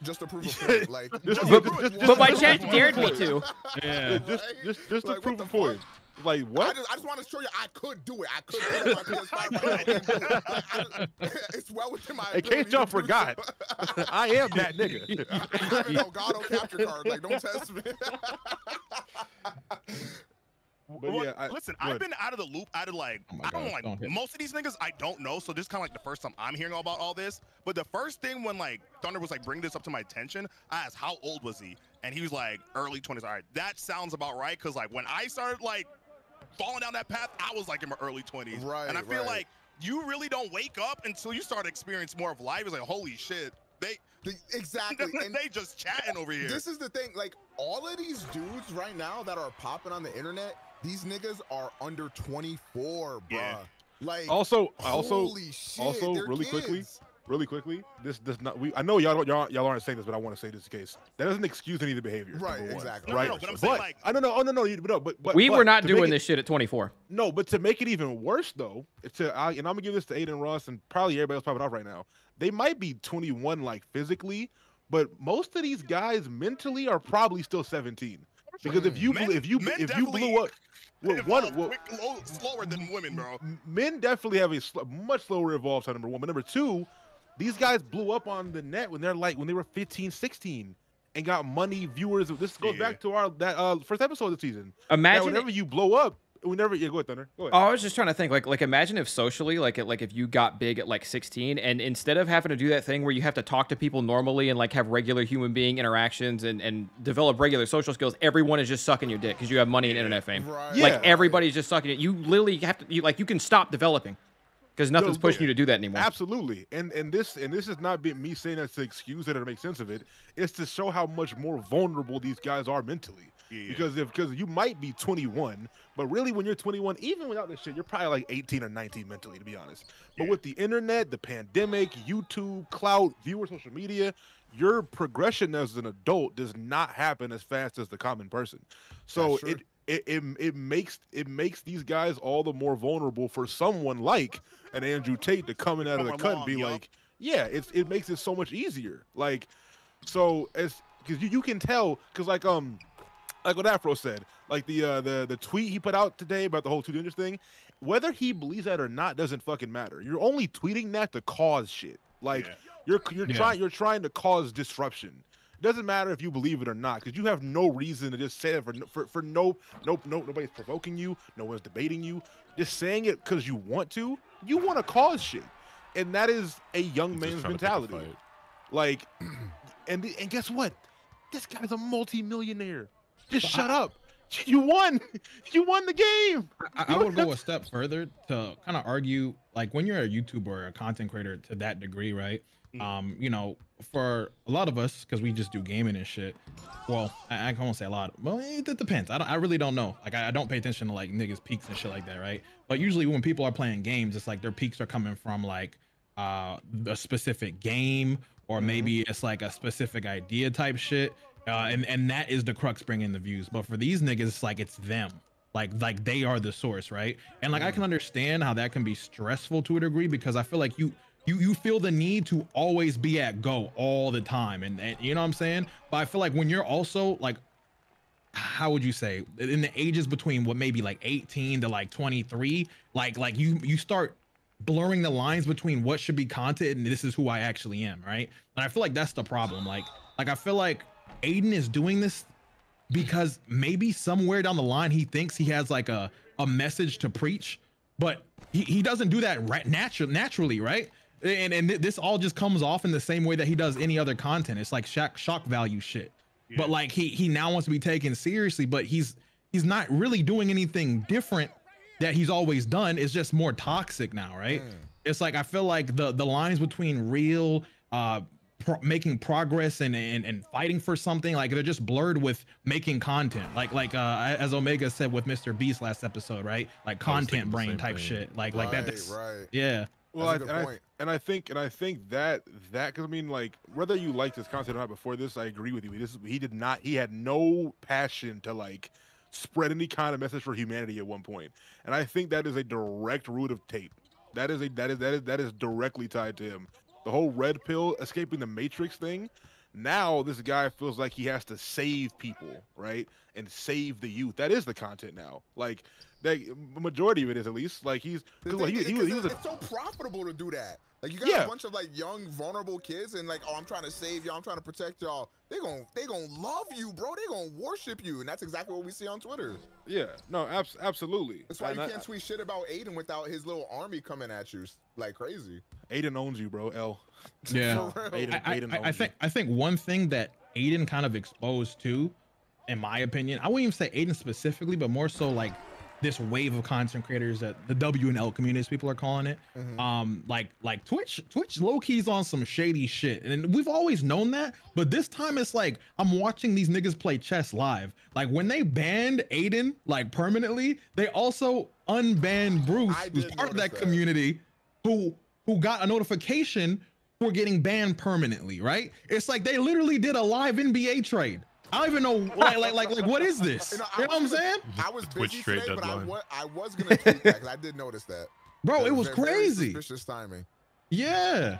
just to prove a [LAUGHS] point. Like, Just- just but- to prove just- But my chat dared me to. Yeah. just just just to Like, what prove the a point. Like I what? just, I just want to show you I could do it. I could put it on PS5 right now. I can do it. I just- it's well within my. In case ability y'all to do forgot, so. I am that nigga. I have an Elgato capture card. Like, don't test me. But Well, yeah, I, listen, I've been out of the loop. Out of like, Oh I don't gosh, like don't most of these niggas. I don't know, so this is kind of like the first time I'm hearing about all this. But the first thing when like Thunder was like bringing this up to my attention, I asked how old was he, and he was like early 20s. All right, that sounds about right. Cause like when I started like falling down that path, I was like in my early 20s, Right, and I feel right. like you really don't wake up until you start to experience more of life. It's like holy shit, they exactly. [LAUGHS] And they just chatting over here. This is the thing, like all of these dudes right now that are popping on the internet, these niggas are under 24, bruh. Yeah. Like also also holy shit, also they're really quickly, really quickly. This does not. We I know y'all y'all y'all aren't saying this, but I want to say this case. That doesn't excuse any of the behavior. Right, one, exactly. No, no, right. no, but I'm saying, like- I don't know. Oh no, no, you- no. But, but We but were not doing it- this shit at 24. No, but to make it even worse though, to I, and I'm gonna give this to Adin Ross and probably everybody else popping off right now. They might be 21 like physically, but most of these guys mentally are probably still 17. Because if you Men- if you if you blew up, well, one well, quick, low, slower than women, bro. men definitely have a sl- much slower evolved time number one but number two these guys blew up on the net when they're like when they were 15 16 and got money viewers this goes Yeah. back to our that uh first episode of the season Imagine that it- whenever you blow up whenever yeah go ahead thunder go ahead Oh, I was just trying to think, like, like imagine if socially, like, it- like if you got big at like 16, and instead of having to do that thing where you have to talk to people normally and like have regular human being interactions and and develop regular social skills, everyone is just sucking your dick because you have money and internet fame. Right. Yeah. Like everybody's just sucking it. You literally have to, you, like, you can stop developing because nothing's pushing you to do that anymore. Absolutely, and and this and this is not being me saying that to excuse it or make sense of it. It's to show how much more vulnerable these guys are mentally. Yeah. Because if because you might be 21, but really when you're 21, even without this shit, you're probably like 18 or 19 mentally, to be honest. But Yeah. with the internet, the pandemic, YouTube, cloud, viewer, social media, your progression as an adult does not happen as fast as the common person. So it it, it it makes it makes these guys all the more vulnerable for someone like an Andrew Tate to come in out of the cut and be like, yeah, it's it makes it so much easier. Like, so as because you, you can tell because like um like what Afro said, like the uh the the tweet he put out today about the whole two ninjas thing, whether he believes that or not doesn't fucking matter. You're only tweeting that to cause shit. Like Yeah. you're you're Yeah. trying you're trying to cause disruption. It doesn't matter if you believe it or not, because you have no reason to just say it for no- for, for no no no nobody's provoking you, no one's debating you. Just saying it because you want to. You want to cause shit, and that is a young man's trying to pick a mentality. Like, [CLEARS THROAT] and the- and guess what? This guy's a multi-millionaire. Just shut up. [LAUGHS] You won. [LAUGHS] You won the game. I, I [LAUGHS] would go a step further to kind of argue like when you're a YouTuber or a content creator to that degree, right? Mm. Um, you know, for a lot of us, because we just do gaming and shit. Well, I, I won't say a lot. Well, it, it depends. I, don't, I really don't know. Like, I, I don't pay attention to like niggas peaks and shit like that, right? But usually when people are playing games, it's like their peaks are coming from like uh a specific game or maybe it's like a specific idea type shit. Uh, and and that is the crux bringing the views. But for these niggas, it's like it's them. like like they are the source, right? And like I Mm. can understand how that can be stressful to a degree because I feel like you you you feel the need to always be at go all the time. And, and you know what i'm saying? But i feel like when you're also like how would you say in the ages between what maybe like 18 to like 23 like like you you start blurring the lines between what should be content and this is who i actually am right? And i feel like that's the problem. Like like i feel like Adin is doing this because maybe somewhere down the line he thinks he has like a a message to preach but he, he doesn't do that right natural naturally right and and th- this all just comes off in the same way that he does any other content. It's like shock shock value shit. But like he he now wants to be taken seriously but he's he's not really doing anything different that he's always done. It's just more toxic now right? Mm. it's like i feel like the the lines between real uh pro- making progress and, and and fighting for something like they're just blurred with making content. Like like uh as omega said with mr beast last episode right? Like I was thinking content brain type thing. shit. Like like that that's, right. yeah Well, I, and, I, and I think and I think that that because I mean like whether you liked this content or not before this, I agree with you. This he did not. He had no passion to like spread any kind of message for humanity at one point, and I think that is a direct root of Tate. That is a that is that is that is directly tied to him. The whole red pill escaping the matrix thing. Now this guy feels like he has to save people, right? And save the youth. That is the content now. Like that majority of it is at least like he's The 'cause, like, thing he, he was, he was it's, a, it's so profitable to do that. Like you got Yeah. a bunch of like young, vulnerable kids, and like, oh, I'm trying to save y'all, I'm trying to protect y'all. They gon' they gon' love you, bro. They gon' worship you, and that's exactly what we see on Twitter. Yeah, no, abs- absolutely. That's why And you I- can't tweet shit about Adin without his little army coming at you like crazy. Adin owns you, bro. L. [LAUGHS] yeah For real. Adin- I, I- I, I owns think I think one thing that Adin kind of exposed to, in my opinion, I wouldn't even say Adin specifically, but more so like this wave of content creators that the W and L communities people are calling it. Mhm. Um, like like Twitch, Twitch low key's on some shady shit, and we've always known that. But this time it's like I'm watching these niggas play chess live. Like when they banned Adin like permanently, they also unbanned [SIGHS] Bruce, who's part of that that. community, who who got a notification for getting banned permanently, right? It's like they literally did a live NBA trade. I don't even know like like like, like what is [LAUGHS] this? You You know, know, what I'm saying? I was Twitch busy trade today, but I deadline. was I was gonna tweet that because I did notice that. Bro, That it was ve- very crazy. Suspicious timing. Yeah.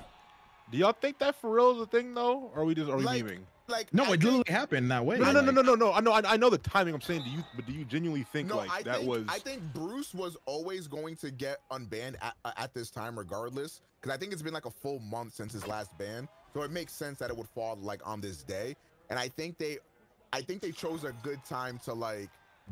Do y'all think that for real is a thing though, or are we just are we Like, memeing? Like No, I it think- literally happened that way. No, no, no, no, no, no. I know, I, I know the timing. I'm saying, do you, but do you genuinely think No, like I that think was? I think Bruce was always going to get unbanned at, uh, at this time, regardless. Because I think it's been like a full month since his last ban, so it makes sense that it would fall like on this day. And I think they, I think they chose a good time to like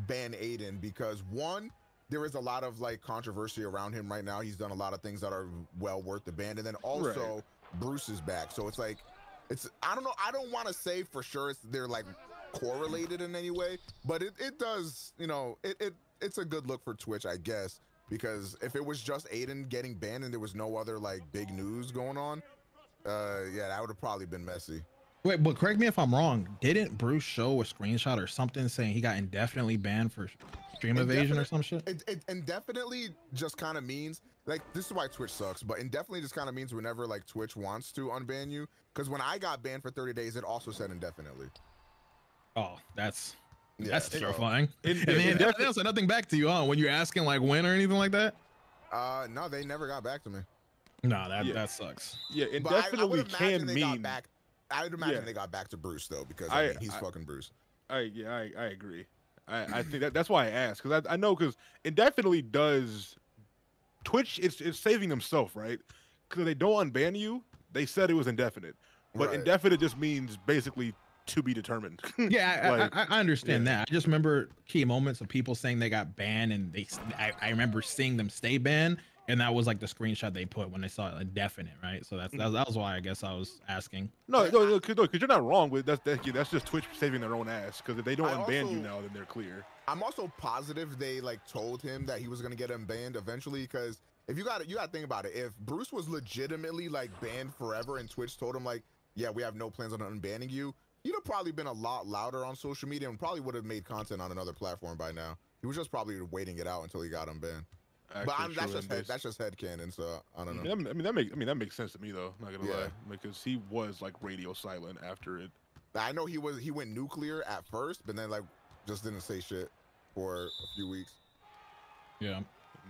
ban Adin because one, there is a lot of like controversy around him right now. He's done a lot of things that are well worth the ban, and then also Bruce is back, so it's like, it's I don't know. I don't want to say for sure it's they're like correlated in any way, but it, it does, you know, it, it it's a good look for Twitch, I guess, because if it was just Adin getting banned and there was no other like big news going on, uh yeah, that would have probably been messy. Wait, but correct me if I'm wrong. Didn't Bruce show a screenshot or something saying he got indefinitely banned for stream evasion or some shit? It, it indefinitely just kind of means like this is why Twitch sucks, but indefinitely just kind of means whenever like Twitch wants to unban you. Because when I got banned for 30 days, it also said indefinitely. Oh, that's Yeah, that's so, terrifying. [LAUGHS] In- And then in- they don't say nothing back to you, huh? When you're asking like when or anything like that? Uh, no, they never got back to me. No, that Yeah. that sucks. yeah, But I- I, indefinitely would can they mean. Got back. I would imagine Yeah. they got back to Bruce though, because I, I- mean, he's I- fucking Bruce. I yeah, I, I agree. I, I think that that's why I asked because I, I know because it definitely does Twitch it's it's saving themselves right because they don't unban you. They said it was indefinite, but Right. indefinite just means basically to be determined. [LAUGHS] Yeah, I, Like, I, I understand that. I just remember key moments of people saying they got banned, and they. I, I remember seeing them stay banned, and that was like the screenshot they put when they saw it indefinite, right? So that's that, that was why I guess I was asking. No, no, no, because you're not wrong. with that's that's, that's just Twitch saving their own ass. Because if they don't I unban you now, then they're clear. I'm also positive they like told him that he was gonna get unbanned eventually. Because if you got it, you got to think about it. If Bruce was legitimately like banned forever, and Twitch told him like, yeah, we have no plans on unbanning you, he'd have probably been a lot louder on social media and probably would have made content on another platform by now. He was just probably waiting it out until he got unbanned. But I'm, that's just and head, this- that's just head canon. So I don't I know. mean, I mean that makes I mean that makes sense to me though. Not gonna Yeah. lie, because he was like radio silent after it. I know he was he went nuclear at first, but then like just didn't say shit. for a few weeks. Yeah.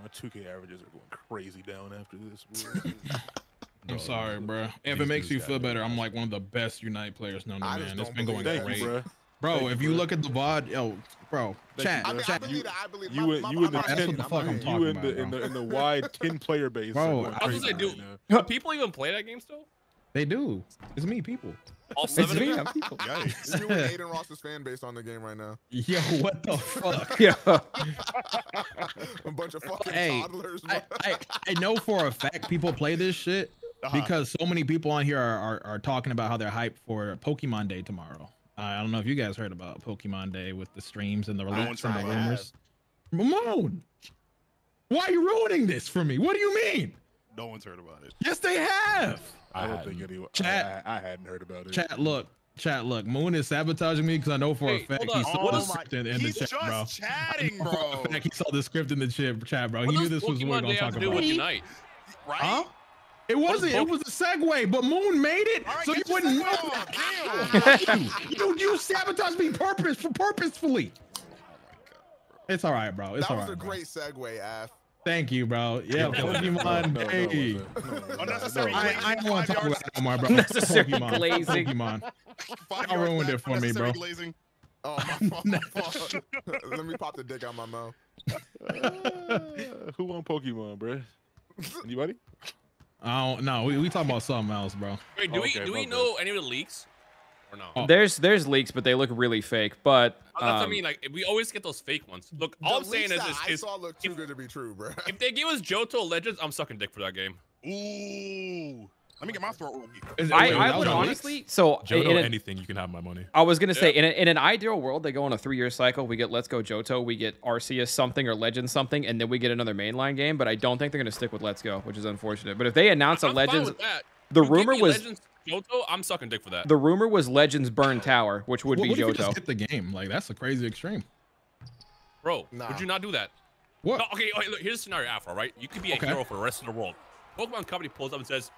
My 2K averages are going crazy down after this. [LAUGHS] [LAUGHS] I'm sorry, bro. If these it makes you feel better, I'm like one of the best Unite players known to I man. It's don't been going believe Thank that. you, great. Bro. Bro, Thank if you, you bro. look at the VOD, yo, bro, chat, you, I mean, I chat, believe you, that. I believe You my, and my, you my, and the That's ten, what the I'm fuck I'm talking you in about, the in the in the wide ten player base. Bro, I was gonna say, do- Do [LAUGHS] people even play that game still? they do. It's me, people. All It's seven of me, you? I'm people. [LAUGHS] Yikes. You and Adin Ross's fan base on the game right now. Yo, what the fuck? [LAUGHS] Yeah. a bunch of fucking Hey, toddlers. I, I, I know for a fact people play this shit Uh-huh. because so many people on here are, are, are talking about how they're hyped for Pokemon Day tomorrow. Uh, I don't know if you guys heard about Pokemon Day with the streams and the I release and the rumors. Ramon, why are you ruining this for me? What do you mean? No one's heard about it. Yes, they have. I don't think anyone. Chat. I, I, I hadn't heard about it. Chat, look, chat, look. Moon is sabotaging me because I know for Hey, a fact he saw What the is- script in, in the He's chat, just bro. chatting, I [LAUGHS] know for a bro. fact he saw the script in the chat, chat bro. What he knew does this was what we Pokemon were gonna talk about. with Unite? Right? Huh? It wasn't. It was a segue, but Moon made it, All right, so you wouldn't know. segue on, [LAUGHS] you, you sabotaged me purpose for purposefully. It's all right, bro. It's that all was a bro. great segue, Af. Thank you, bro. Yeah, No, no, Pokemon no, no, Day. it wasn't. No, it wasn't. Unnecessary I, don't want to talk yards. about it no more, bro. Unnecessary Pokemon. glazing. Pokemon. [LAUGHS] Five I ruined it for me, bro. Glazing. Oh, my [LAUGHS] fault. My fault. Let me pop the dick out my mouth. Uh, who won Pokemon, bro? Anybody? I don't know. We, we talking about something else, bro. Wait, do Okay, we do we okay. know any of the leaks or no? Oh. There's there's leaks, but they look really fake. But That's what I um, mean. Like we always get those fake ones. Look, all I'm saying leaks is, that is, I is saw look too if- good to be true, bro. if they give us Johto Legends, I'm sucking dick for that game. Ooh. Let me get my throat ready. Is- I, wait, I would was a honestly. So Johto, in a- anything you can have my money. I was gonna say Yeah. in, a, in an ideal world, they go on a three-year cycle. We get Let's Go Johto, we get Arceus something or Legend something, and then we get another mainline game. But I don't think they're gonna stick with Let's Go, which is unfortunate. But if they announce a I'm fine Legends, with that. the You rumor was Legends Johto. I'm sucking dick for that. the rumor was Legends Burn Tower, which would What, be what if you Johto. just hit the game? Like that's a crazy extreme. Bro, Nah. would you not do that? What? No, okay, okay, look, here's a scenario, Afro, right? You could be a Okay. hero for the rest of the world. Pokemon Company pulls up and says,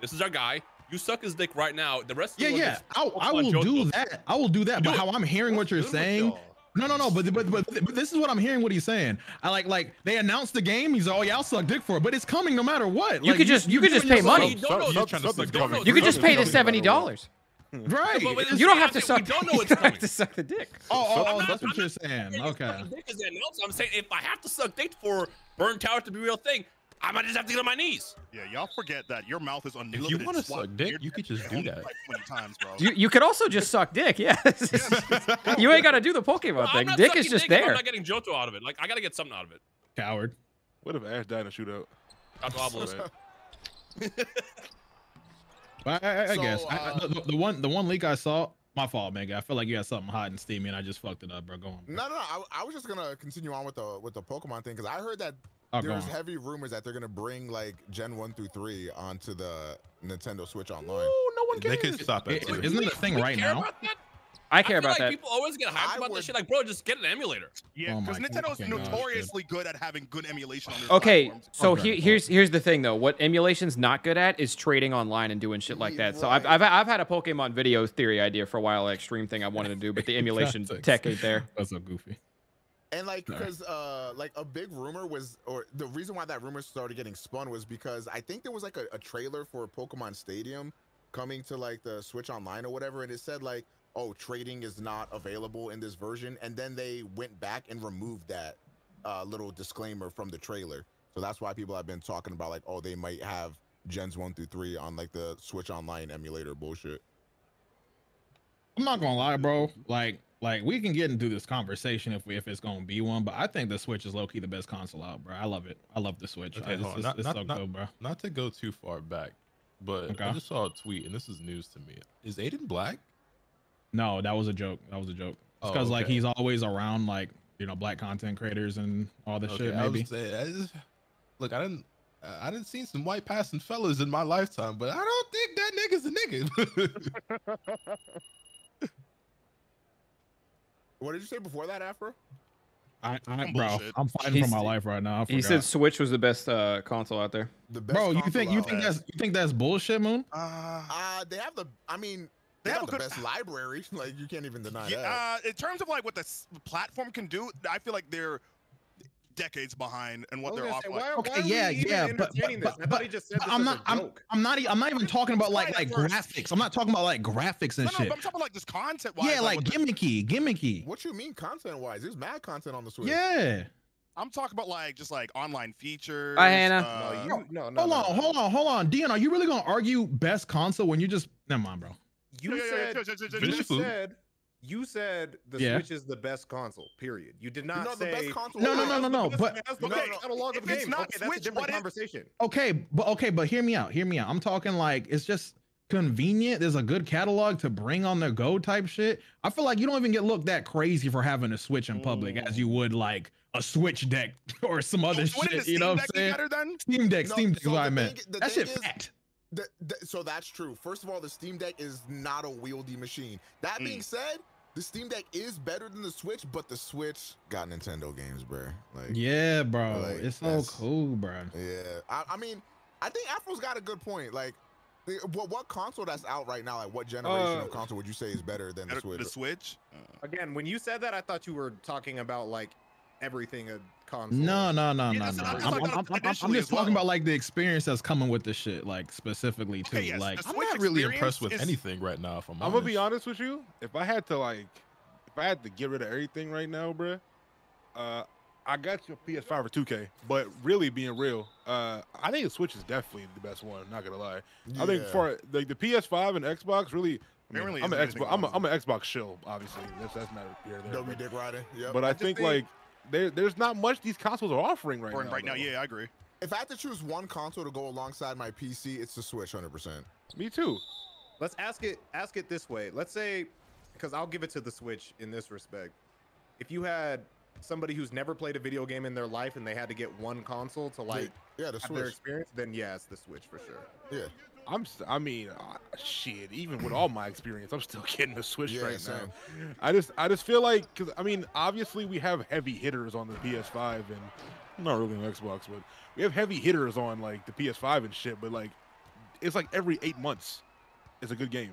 This is our guy. You suck his dick right now. The rest of Yeah, yeah. is I, I Pokemon will do Johto." that. I will do that. But Do it. how I'm hearing what you're Good saying. y'all. No, no, no. But, but but but this is what I'm hearing. What he's saying. I like like they announced the game. He's oh yeah, I'll suck dick for it. But it's coming no matter what. You Like, could just- you could just pay money. You don't know Some- it's some- coming. something's You don't coming. You could just pay the seventy dollars. Right. but You don't have to we suck. don't know [LAUGHS] you it's don't have coming. to suck the dick. Oh, oh, oh not- that's what I'm you're saying. saying Okay. dick is the. I'm saying if I have to suck dick for Burn Tower to be a real thing, I might just have to get on my knees. Yeah, y'all forget that your mouth is unlimited. you wanna suck dick, you could just do that. Like 20 times, bro. You, you could also just suck dick. Yeah. [LAUGHS] [LAUGHS] you ain't got to do the Pokemon Well, thing. Dick is just dick if I'm not getting Johto out of it. Like I gotta get something out of it. Coward. What if Ash died in a shootout? Dr. Obelisk. Right. But I, I, I So, guess I, I- uh, the, the one the one leak I saw. My fault, man. I feel like you had something hot and steamy, and I just fucked it up, bro. Go on. bro. No, no, no. I, I was just gonna continue on with the with the Pokemon thing because I heard that Oh, there's heavy rumors that they're gonna bring like Gen one through three onto the Nintendo Switch Online. no one cares. They could stop It- it. it- too. isn't it a thing We right care now? about that? I care feel about like that. People always get hyped I about would- this shit. Like, bro, just get an emulator. Yeah, Oh because my Nintendo's fucking gosh, dude. notoriously good at having good emulation on their Okay, platforms. so Okay. he, here's here's the thing though. What emulation's not good at is trading online and doing shit like Yeah, that. So I've. I've I've had a Pokemon video theory idea for a while, like stream thing I wanted to do, but the [LAUGHS] emulation Context. tech ain't there. That's so goofy. And like because uh like a big rumor was or the reason why that rumor started getting spun was because I think there was like a, a trailer for Pokemon Stadium coming to like the Switch Online or whatever, and it said like, oh, trading is not available in this version, and then they went back and removed that uh little disclaimer from the trailer. So that's why people have been talking about like, oh, they might have gens one through three on like the Switch Online emulator bullshit. I'm not gonna lie, bro. Like, like we can get into this conversation if we if it's gonna be one, but I think the Switch is low key the best console out, bro. I love it. I love the Switch. Okay, it's hold it's, Not- it's not- so not- cool, bro. Not to go too far back, but Okay. I just saw a tweet, and this is news to me. Is Adin black? No, that was a joke. That was a joke. It's Oh, because like he's always around like you know black content creators and all this shit. I Maybe. was saying, I just, look, I didn't. I didn't see some white passing fellas in my lifetime, but I don't think that nigga's a nigga. [LAUGHS] [LAUGHS] What did you say before that, Afro? I, I Some bro, bullshit. I'm fighting He's- for my life right now. He said Switch was the best uh, console out there. The best bro, you think you think that's you think that's bullshit, Moon? Uh, Uh, they have the. I mean, They have got a the good- best library. [LAUGHS] Like you can't even deny Yeah, that. uh, in terms of like what the platform can do, I feel like they're decades behind and what they're offering. why, Okay, why are yeah, yeah, but- but- entertaining this? I but- thought he just said this I'm as not. a I'm. I'm not. e- I'm not even talking about like like first. graphics. I'm not talking about like graphics and No, no, shit. but I'm talking like this content wise. yeah, like what the- gimmicky, gimmicky. What you mean content wise? There's mad content on the Switch. Yeah. I'm talking about like just like online features. Hi, Hannah. uh, no, you, no, no, Hold no, on, no. hold on, hold on. Dion, are you really gonna argue best console when you just never mind, bro? You Yeah, yeah, yeah, you said you said the Yeah. Switch is the best console. Period. You did not You know the say best console. No, no, is- no, no, no. But it has the No, best no, catalog of if it's not Okay, that's a different what if- conversation. okay, but okay, but hear me out. Hear me out. I'm talking like it's just convenient. There's a good catalog to bring on the go type shit. I feel like you don't even get looked that crazy for having a Switch in public as you would like a Switch deck [LAUGHS] or some other wouldn't shit. the You know what I'm saying? better then? Steam Deck, No, Steam Deck is what I meant. thing- the that shit is- fat. The, the, so that's true. First of all, the Steam Deck is not a wieldy machine. That being said, the Steam Deck is better than the Switch, but the Switch got Nintendo games, bro. Like, Yeah, bro. like, it's so cool, bro. yeah. I, I mean, I think Afro's got a good point. Like, what what console that's out right now? Like, what generation Uh, of console would you say is better than the Switch? The Switch. Again, when you said that, I thought you were talking about like everything a console. No, no, no, Yeah, no, no. I'm I'm, just I'm, talking I'm, about I'm, I'm just as talking well. about like the experience that's coming with the shit, like specifically too. Okay, yes, like I'm not really impressed with is- anything right now. If I'm, I'm gonna be honest. honest with you. If I had to like, if I had to get rid of everything right now, bruh, uh, I got your PS5 or 2K. But really, being real, uh, I think the Switch is definitely the best one. Not gonna lie. I think for like the PS5 and Xbox, really. I mean, really I'm an Xbox. anything I'm a, wrong I'm an Xbox shill, obviously. That's that's not here or there. W But, Dick Riding. Yep. but I, just think, think- like there there's not much these consoles are offering right Right, now. right now, though. yeah, I agree. if I had to choose one console to go alongside my PC, it's the Switch, hundred percent. Me too. Let's ask it. Ask it this way. Let's say, because I'll give it to the Switch in this respect. If you had somebody who's never played a video game in their life and they had to get one console to like Yeah, the have their Switch. experience, then yeah, it's the Switch for sure. Yeah. I'm. s- I mean, uh, shit. Even with all my experience, I'm still [LAUGHS] getting the Switch Yeah, right same. now. I just, I just feel like, cause I mean, obviously we have heavy hitters on the PS5 and not really on Xbox, but we have heavy hitters on like the PS5 and shit. But like, it's like every eight months, it's a good game.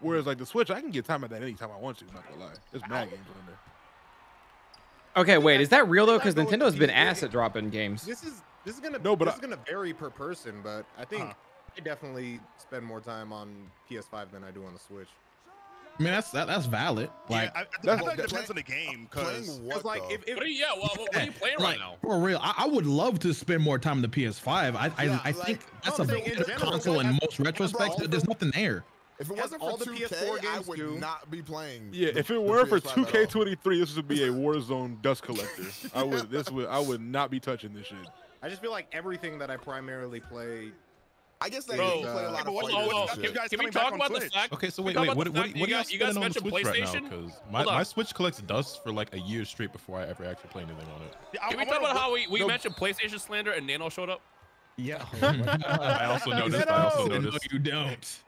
Whereas like the Switch, I can get time at that anytime I want to. Not gonna lie, there's mad games on there. Okay, wait, is that real though? Because Nintendo's Nintendo's the been PC. asset dropping games. This is this is gonna No, but this I- is gonna vary per person, but I think Huh. I definitely spend more time on PS5 than I do on the Switch. I mean, that's that, that's valid. Like, yeah, I, I, that's- I feel like it that- depends on the game because what? like if, if What are you, yeah, well, what, what are you playing like right now? for real, I, I would love to spend more time on the PS5. I I, Yeah, I like- think that's No, a I'm saying in better general, console like, in as- most retrospects, bro, but there's nothing there. if it wasn't all for the 2K, PS4 I games would too. not be playing. Yeah, the- if it the were for PS5 at all. 2K23, this would be a Warzone dust collector. I would, this would, I would not be touching this shit. I just feel like everything that I primarily play. I guess they Bro, play a lot of what- fighters hold on, what- shit. you guys Can we talk on about the fact? Okay, so we wait, wait, what, the what, what, what you are you guys, you guys spending on the mentioned Switch right now? PlayStation. Because my, my Switch collects dust for like a year straight before I ever actually play anything on it. Yeah, I- Can we talk about how we, we no. mentioned PlayStation slander and Nano showed up? Yeah. [LAUGHS] Oh I also noticed. I also noticed. no, noticed. you don't.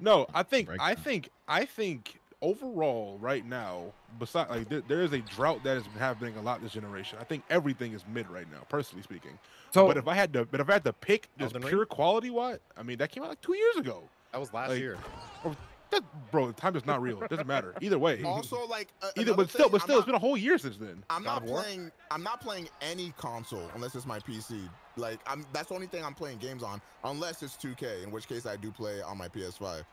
No, I think I think I think overall right now, besides like there, there is a drought that has been happening a lot this generation. I think everything is mid right now, personally speaking. So but if I had to, but if I had to pick this Elden Ring? pure quality, what I mean, that came out like two years ago. That was last Like, year. That, bro, time is not real. It doesn't matter. Either way. [LAUGHS] Also, like uh, Either, another but still, thing, but I'm still, it's not- been a whole year since then. I'm God not playing. I'm not playing any console unless it's my PC. Like, I'm. That's the only thing I'm playing games on, unless it's 2K, in which case I do play on my PS5.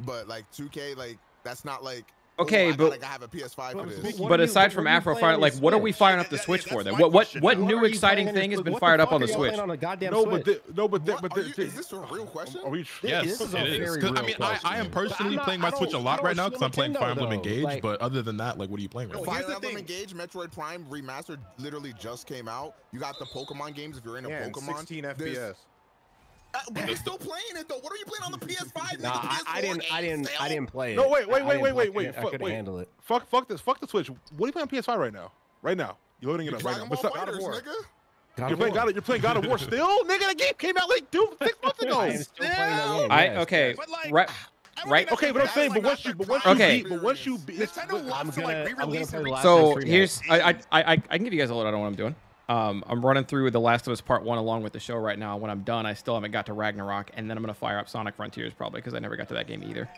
But like 2K, like that's not like. oh, Okay, I but- gotta, like, I have a PS5 for this. But are you- aside from Afro playing Fire, like what are we firing up the Switch for then? What what what new exciting thing has been fired up on the Switch? On a goddamn No, but the, no, but the, but the, you- is this a real question? are we? Yes, this is a it is. very 'Cause, I mean, I, I am personally But playing my Switch a lot right now because I'm playing Nintendo, Fire Emblem though. Engage. But other than that, like, what are you playing right No, now? here's Fire Emblem. Engage, Metroid Prime remastered, literally just came out. You got the Pokemon games if you're into Yeah, Pokemon. 16 There's- FPS. Uh, but you're still playing it though. What are you playing on the PS5? Nah. The I, I PS4 didn't. I didn't. I didn't play it. No, wait, wait, wait, wait, wait, wait, I fuck- couldn't wait. handle it. Fuck, fuck this, fuck the Switch. What are you playing on PS5 right now? Right now, you're loading it up right now. What's up? Besi- Fighters, War. nigga. God You're of playing War. God. Of, you're playing God of War still, [LAUGHS] nigga. The game came out like two, six months ago. [LAUGHS] I still playing. I okay. But, like, right. Right. Okay, that's but I'm saying, like, but once you, but once prime you Okay. beat, but once you beat, Nintendo wants I'm to, like, gonna- I'm gonna re-release play every the last So here's I, I I I I can give you guys a load on what I'm doing. Um, I'm running through The Last of Us Part One along with the show right now. When I'm done, I still haven't got to Ragnarok, and then I'm gonna fire up Sonic Frontiers probably because I never got to that game either.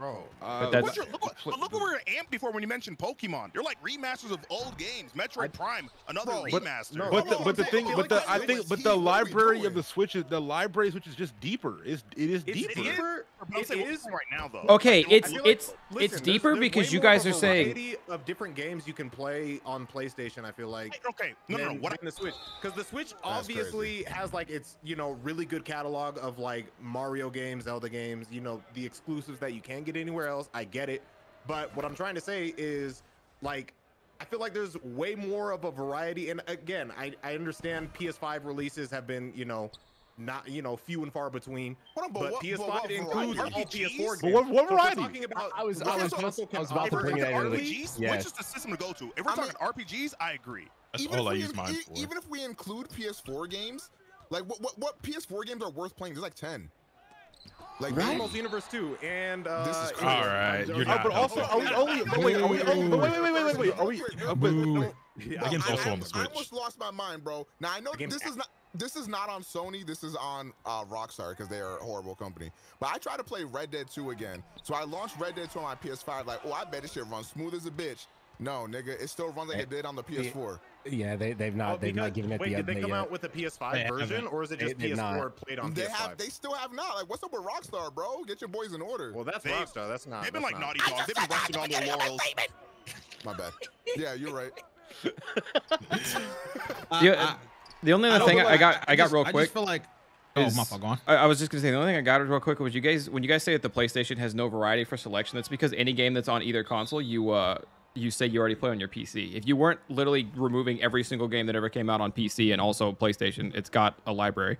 Bro. Uh, that's- your, look, what, but look what we were amped before when you mentioned Pokemon. You're like remasters of old games. Metroid Prime, another Bro, but- remaster. no, But the, but the thing, saying, but the like, I think, but the what are we library of the Switch is the library Switch is just deeper. Is it is It's deeper? deeper. But It saying is. right now, though. Okay, I it's I it's like- it's listen, there's- deeper there's because way you guys are saying variety of different games you can play on PlayStation. I feel like. Okay, no, no, no. What I, than the Switch, because the Switch obviously has like its you know really good catalog of like Mario games, Zelda games, you know the exclusives that you can't get anywhere else. I get it, but what I'm trying to say is like I feel like there's way more of a variety. And again, I I understand PS5 releases have been you know not you know few and far between, Hold on, but but what- PS5 what includes variety? all PS4 games. But what- what So variety? talking about I was- I was this just- I was about to bring is that into RPGs, yeah. which is the system to go to. If we're I mean- talking RPGs, I agree. That's even all if I we use mine e- for. Even if we include PS4 games, like what what, what PS4 games are worth playing? There's like ten. Like Right? name- Animals Universe 2 and uh, This is crazy. All right, you're Uh, not but also, are we only? But wait, are we? Are wait, wait, wait, wait, wait, wait. Are we? uh, but- Boo. Bro, That I- also I- on the I almost lost my mind, bro. Now I know The this is not this is not on Sony. This is on uh, Rockstar because they are a horrible company. But I tried to play Red Dead 2 again, so I launched Red Dead 2 on my PS5. Like, oh, I bet this shit runs smooth as a bitch. No, nigga, it still runs like Eh, it did on the PS4. Yeah, they they've Oh, not they've because- not given it wait, the did they come yet. out with a PS5 They version, haven't. or is it just they've not. PS4 played on They PS5? have, they still have not. Like, what's up with Rockstar, bro? Get your boys in order. well, that's They- Rockstar. That's not. They've been like not- Naughty Dog. They've been resting on their laurels. My bad. [LAUGHS] Yeah, you're right. I- the, I- the only other don't thing know, I got I got just- real I quick. just feel like. Oh, is- my fault. Go on. I, I was just gonna say the only thing I got real quick was you guys when you guys say that the PlayStation has no variety for selection, that's because any game that's on either console, you uh you say you already play on your PC. If you weren't literally removing every single game that ever came out on PC and also PlayStation, it's got a library.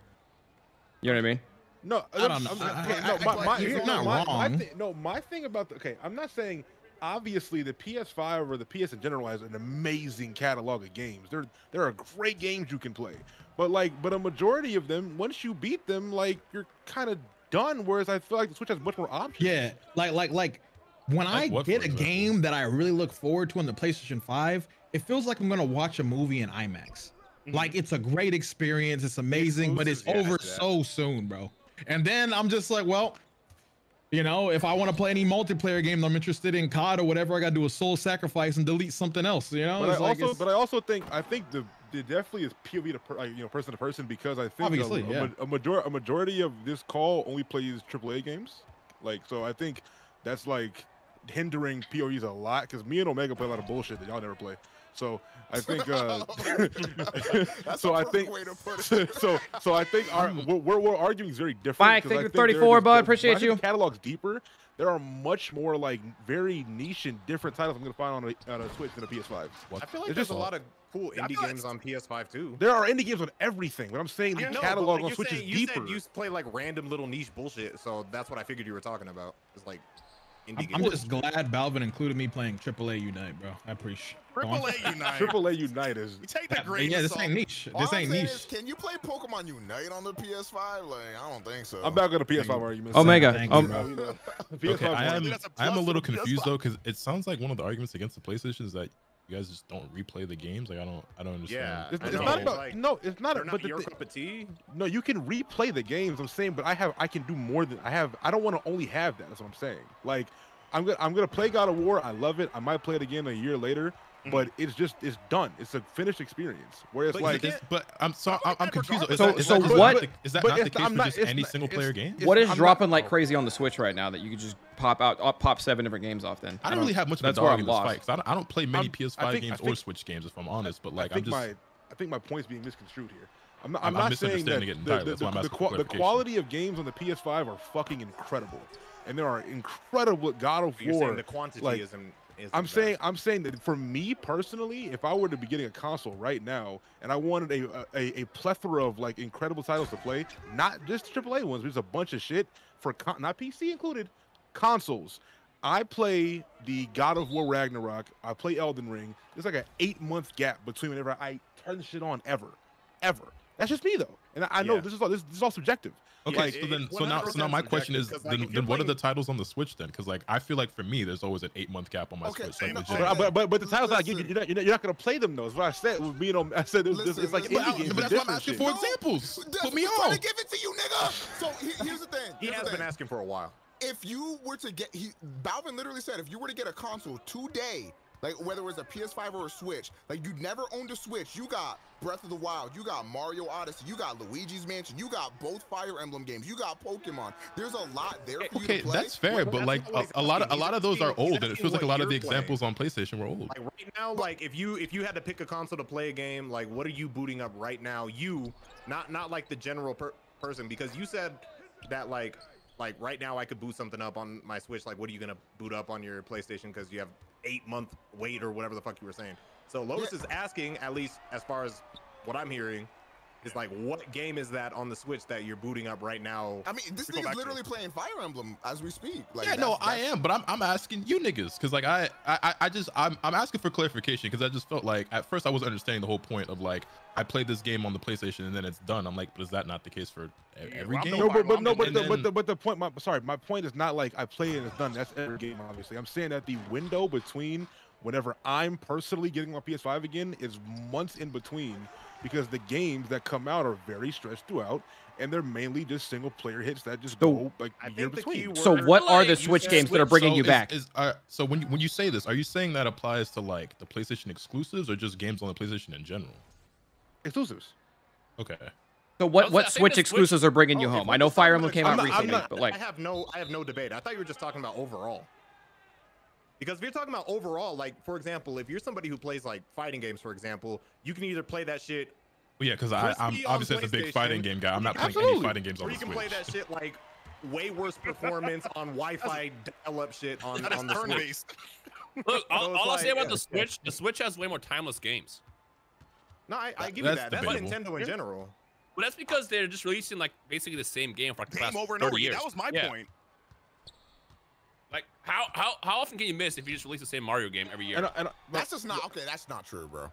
You know what I mean? No, I don't know. I'm- I- okay, I- no, I- my, I- my, he's not no, my, my wrong. no, my thing about the okay, I'm not saying obviously the PS5 or the PS in general has an amazing catalog of games. There, there are great games you can play, but like, but a majority of them, once you beat them, like you're kind of done. Whereas I feel like the Switch has much more options. Yeah, like like like when I Like what, get a game that I really look forward to on the PlayStation 5, it feels like I'm gonna watch a movie in IMAX. Mm-hmm. Like it's a great experience, it's amazing, but it's yeah, over that. so soon, bro. And then I'm just like, well, you know, if I want to play any multiplayer game that I'm interested in, COD or whatever, I gotta do a soul sacrifice and delete something else. You know, But I like also, it's- but I also think I think the, the definitely is POV to per, like, you know person to person because I think a, Obviously, a, yeah. ma- a major a majority of this call only plays AAA games. Like so, I think that's like hindering POEs a lot because me and Omega play a lot of bullshit that y'all never play. So I [LAUGHS] think uh, [LAUGHS] That's so a I think way to put [LAUGHS] it. so so I think our what we're, we're arguing is very different. Mike, 'cause thank I you think for there 34, is- bud. there- Appreciate when I think you. the catalog's deeper. There are much more like very niche and different titles I'm gonna find on a, on a Switch than a PS5. What? I feel like It's there's just a lot of cool indie feel games on PS5 too. There are indie games on everything, but I'm saying the know, catalog like, on you're Switch is saying- you deeper. Said you play like random little niche bullshit, so that's what I figured you were talking about. It's like indie I'm. I'm just glad Balvin included me playing AAA Unite, bro. I appreciate. go on. Triple A [LAUGHS] Unite. AAA Unite is We take the Yeah, yeah, this ain't niche. All This I'm ain't niche. is, can you play Pokemon Unite on the PS5? Like, I don't think so. I'm back on the PS5 Thank you. argument. Omega, Thank um, you, bro. [LAUGHS] You know, Okay, I am That's a I am a little confused though because it sounds like one of the arguments against the PlayStation is that you guys just don't replay the games. Like I don't I don't understand. Yeah, It's, it's not about like, no, it's not. They're but not the your cup of tea. no, you can replay the games. I'm saying, but I have I can do more than I have. I don't want to only have that. That's what I'm saying. Like I'm gonna I'm gonna play God of War. I love it. I might play it again a year later, but it's just it's done. It's a finished experience. Whereas But like can't- but I'm sorry, I I'm, I'm confused. Is So- that, is so that just what- Not the, is that not the case I'm for just any not- single player game? What is I'm not- dropping like crazy on the Switch right now that you could just pop out, uh, pop seven different games off? Then I don't really have much of a That's where dog I'm in this lost. fight 'cause I don't, I don't play many I'm- PS5 think- I games or Switch games if I'm honest. But like I I'm think just my I think my point's being misconstrued here. I'm not, I'm- I'm I'm not saying that the, the, That's why I'm the, asking for qua- the clarification. quality of games on the PS5 are fucking incredible, and there are incredible God of You're saying War. the quantity isn't. isn't I'm saying I'm saying that for me personally, if I were to be getting a console right now and I wanted a a, a plethora of like incredible titles to play, not just AAA ones, but just a bunch of shit for con- not PC included, consoles. I play the God of War Ragnarok. I play Elden Ring. There's like an eight month gap between whenever I turn the shit on ever, ever. That's just me though, and I, I know Yeah. this is all this, this is all subjective. Okay, Like, so then, so now, so now my question is, subjective, 'cause, like, then, if you're then what are the titles on the Switch then? Because like I feel like for me, there's always an eight month gap on my Okay, Switch. Like no, legit. But, but, but, but the titles I give you, Listen. you're not, you're not, you're not gonna play them though. Is what I said. With being on, I said it was Listen, it's like listen, indie but- games. but that's what I'm asking shit. for examples. That's Put me what I'm trying on. to give it to you, nigga. So here's the thing. He has the been asking for a while. if you were to get, he Balvin literally said, if you were to get a console today, like whether it was a PS5 or a Switch, like you never owned a Switch, you got Breath of the Wild, you got Mario Odyssey, you got Luigi's Mansion, you got both Fire Emblem games, you got Pokemon. There's a lot there for you Okay, to play. that's fair, but that's like a, a lot of a lot of those are old, and it asking feels like a lot of the playing. examples on PlayStation were old. Like right now, like if you if you had to pick a console to play a game, like what are you booting up right now? You, not not like the general per- person, because you said that like like right now I could boot something up on my Switch. Like what are you gonna boot up on your PlayStation because you have eight month wait or whatever the fuck you were saying. So Lois is asking, at least as far as what I'm hearing, is like what game is that on the Switch that you're booting up right now? I mean, this We go nigga's back to literally playing Fire Emblem as we speak. Like, yeah, no, that's- I am, but I'm, I'm asking you niggas because like I, I I just I'm I'm asking for clarification because I just felt like at first I was understanding the whole point of like I played this game on the PlayStation and then it's done. I'm like, but is that not the case for every well, I'm game? no No, but, but no, but the, but the but the point. My sorry, my point is not like I play it and it's done. That's every game, obviously. I'm saying that the window between whenever I'm personally getting my PS5 again is months in between because the games that come out are very stretched throughout and they're mainly just single player hits that just So- go like I a year between. So what are the like you Switch games that are bringing So you is- back? Is, uh, so when you, when you say this, are you saying that applies to like the PlayStation exclusives or just games on the PlayStation in general? Exclusives. Okay. So what Also, what think Switch the Switch- exclusives are bringing you Oh, home? I know Fire Emblem came ex- out I'm not- recently, not- but like I have no I have no debate. I thought you were just talking about overall. Because if you're talking about overall, like for example, if you're somebody who plays like fighting games, for example, you can either play that shit Well, yeah, because I'm obviously as a big fighting game guy, I'm not playing any fighting games on or the you can play that shit like way worse performance on [LAUGHS] Wi-Fi dial-up shit on, on the turn Switch. based. [LAUGHS] Look, all, So it's all I'll say like- about the Switch, the Switch has way more timeless games. No, I, I That- give you that. That's debatable. Nintendo in general. But that's because they're just releasing like basically the same game for like the Game past over and 30 over years. That was my Yeah. point. Like how how how often can you miss if you just release the same Mario game every year? And, I- and, I- That's just not okay. That's not true, bro.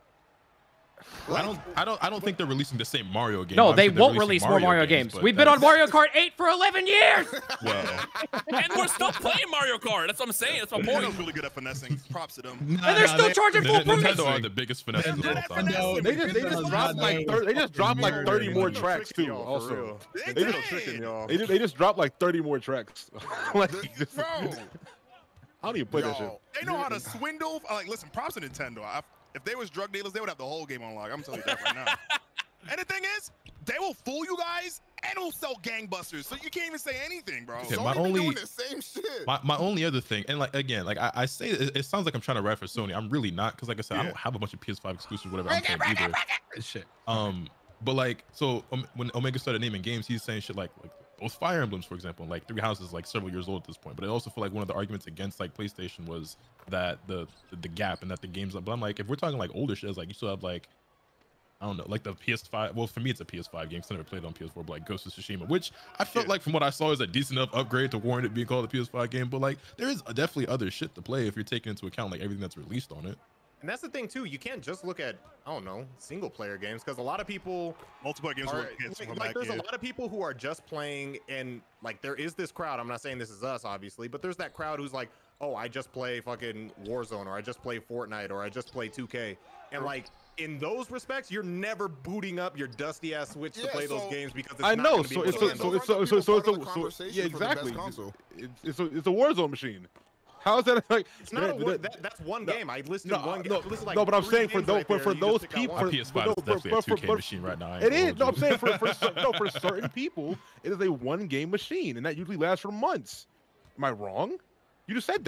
I don't, I don't, I don't think they're releasing the same Mario game. no, they Obviously, they're won't releasing release more Mario games. but We've been on Mario Kart 8 for 11 years. Well, [LAUGHS] and we're still playing Mario Kart. That's what I'm saying. That's my point. Nintendo's really good at finessing. Props to them. Nah, And they're nah, still they- charging full price. Nintendo price. are the biggest finesses of all time. Nintendo- they just they just dropped like known 30, they just dropped like 30 more tracks too. Also. They They did. just tricking y'all. they just, they just dropped like 30 more tracks. [LAUGHS] like, Bro, I don't even play that shit. They know how to swindle. Like, listen, props to Nintendo. I, if they was drug dealers, they would have the whole game on lock. I'm telling you that right now. [LAUGHS] and the thing is, they will fool you guys and will sell gangbusters. So you can't even say anything, bro. Okay, Sony my only- doing the same shit. My, my only other thing, and like again, like I, I say, it, it sounds like I'm trying to rap for Sony. I'm really not, because like I said, I don't have a bunch of PS5 exclusives, whatever. I'm saying either. Shit. Um, but like, so um, when Omega started naming games, he's saying shit like like both Fire Emblems, for example, and, like Three Houses, is, like several years old at this point. But I also feel like one of the arguments against like PlayStation was that the the gap and that the games. But I'm like, if we're talking like older shit, it's like you still have like. I don't know, like the PS5. Well, for me, it's a PS5 game. 'cause I never played it on PS4, but like Ghost of Tsushima, which I felt Yeah. like from what I saw is a decent enough upgrade to warrant it being called a PS5 game. But like, there is definitely other shit to play if you're taking into account like everything that's released on it. And that's the thing too. You can't just look at I don't know single player games because a lot of people Multiplayer games are like, like, back there's a lot of people who are just playing and like there is this crowd. I'm not saying this is us obviously, but there's that crowd who's like, oh, I just play fucking Warzone or I just play Fortnite or I just play 2K, and like. In those respects, you're never booting up your dusty ass Switch to Yeah, play those games because it's I know. gonna be So it's a, handle so it. it's so Those so are so part it's of a, the so yeah for the best exactly. console. It's it's a it's a Warzone machine. How is that like? It's not a that- that- that, that's one no, game. I listed no, one uh, game. no, I listed, like, no, but I'm saying for those, right but for those people, My one. PS5 no, is definitely a for- for- 2K for- machine right now. I ain't It gonna is. No, I'm saying for for [LAUGHS] no for certain people, it is a one game machine, and that usually lasts for months. Am I wrong? You just said that.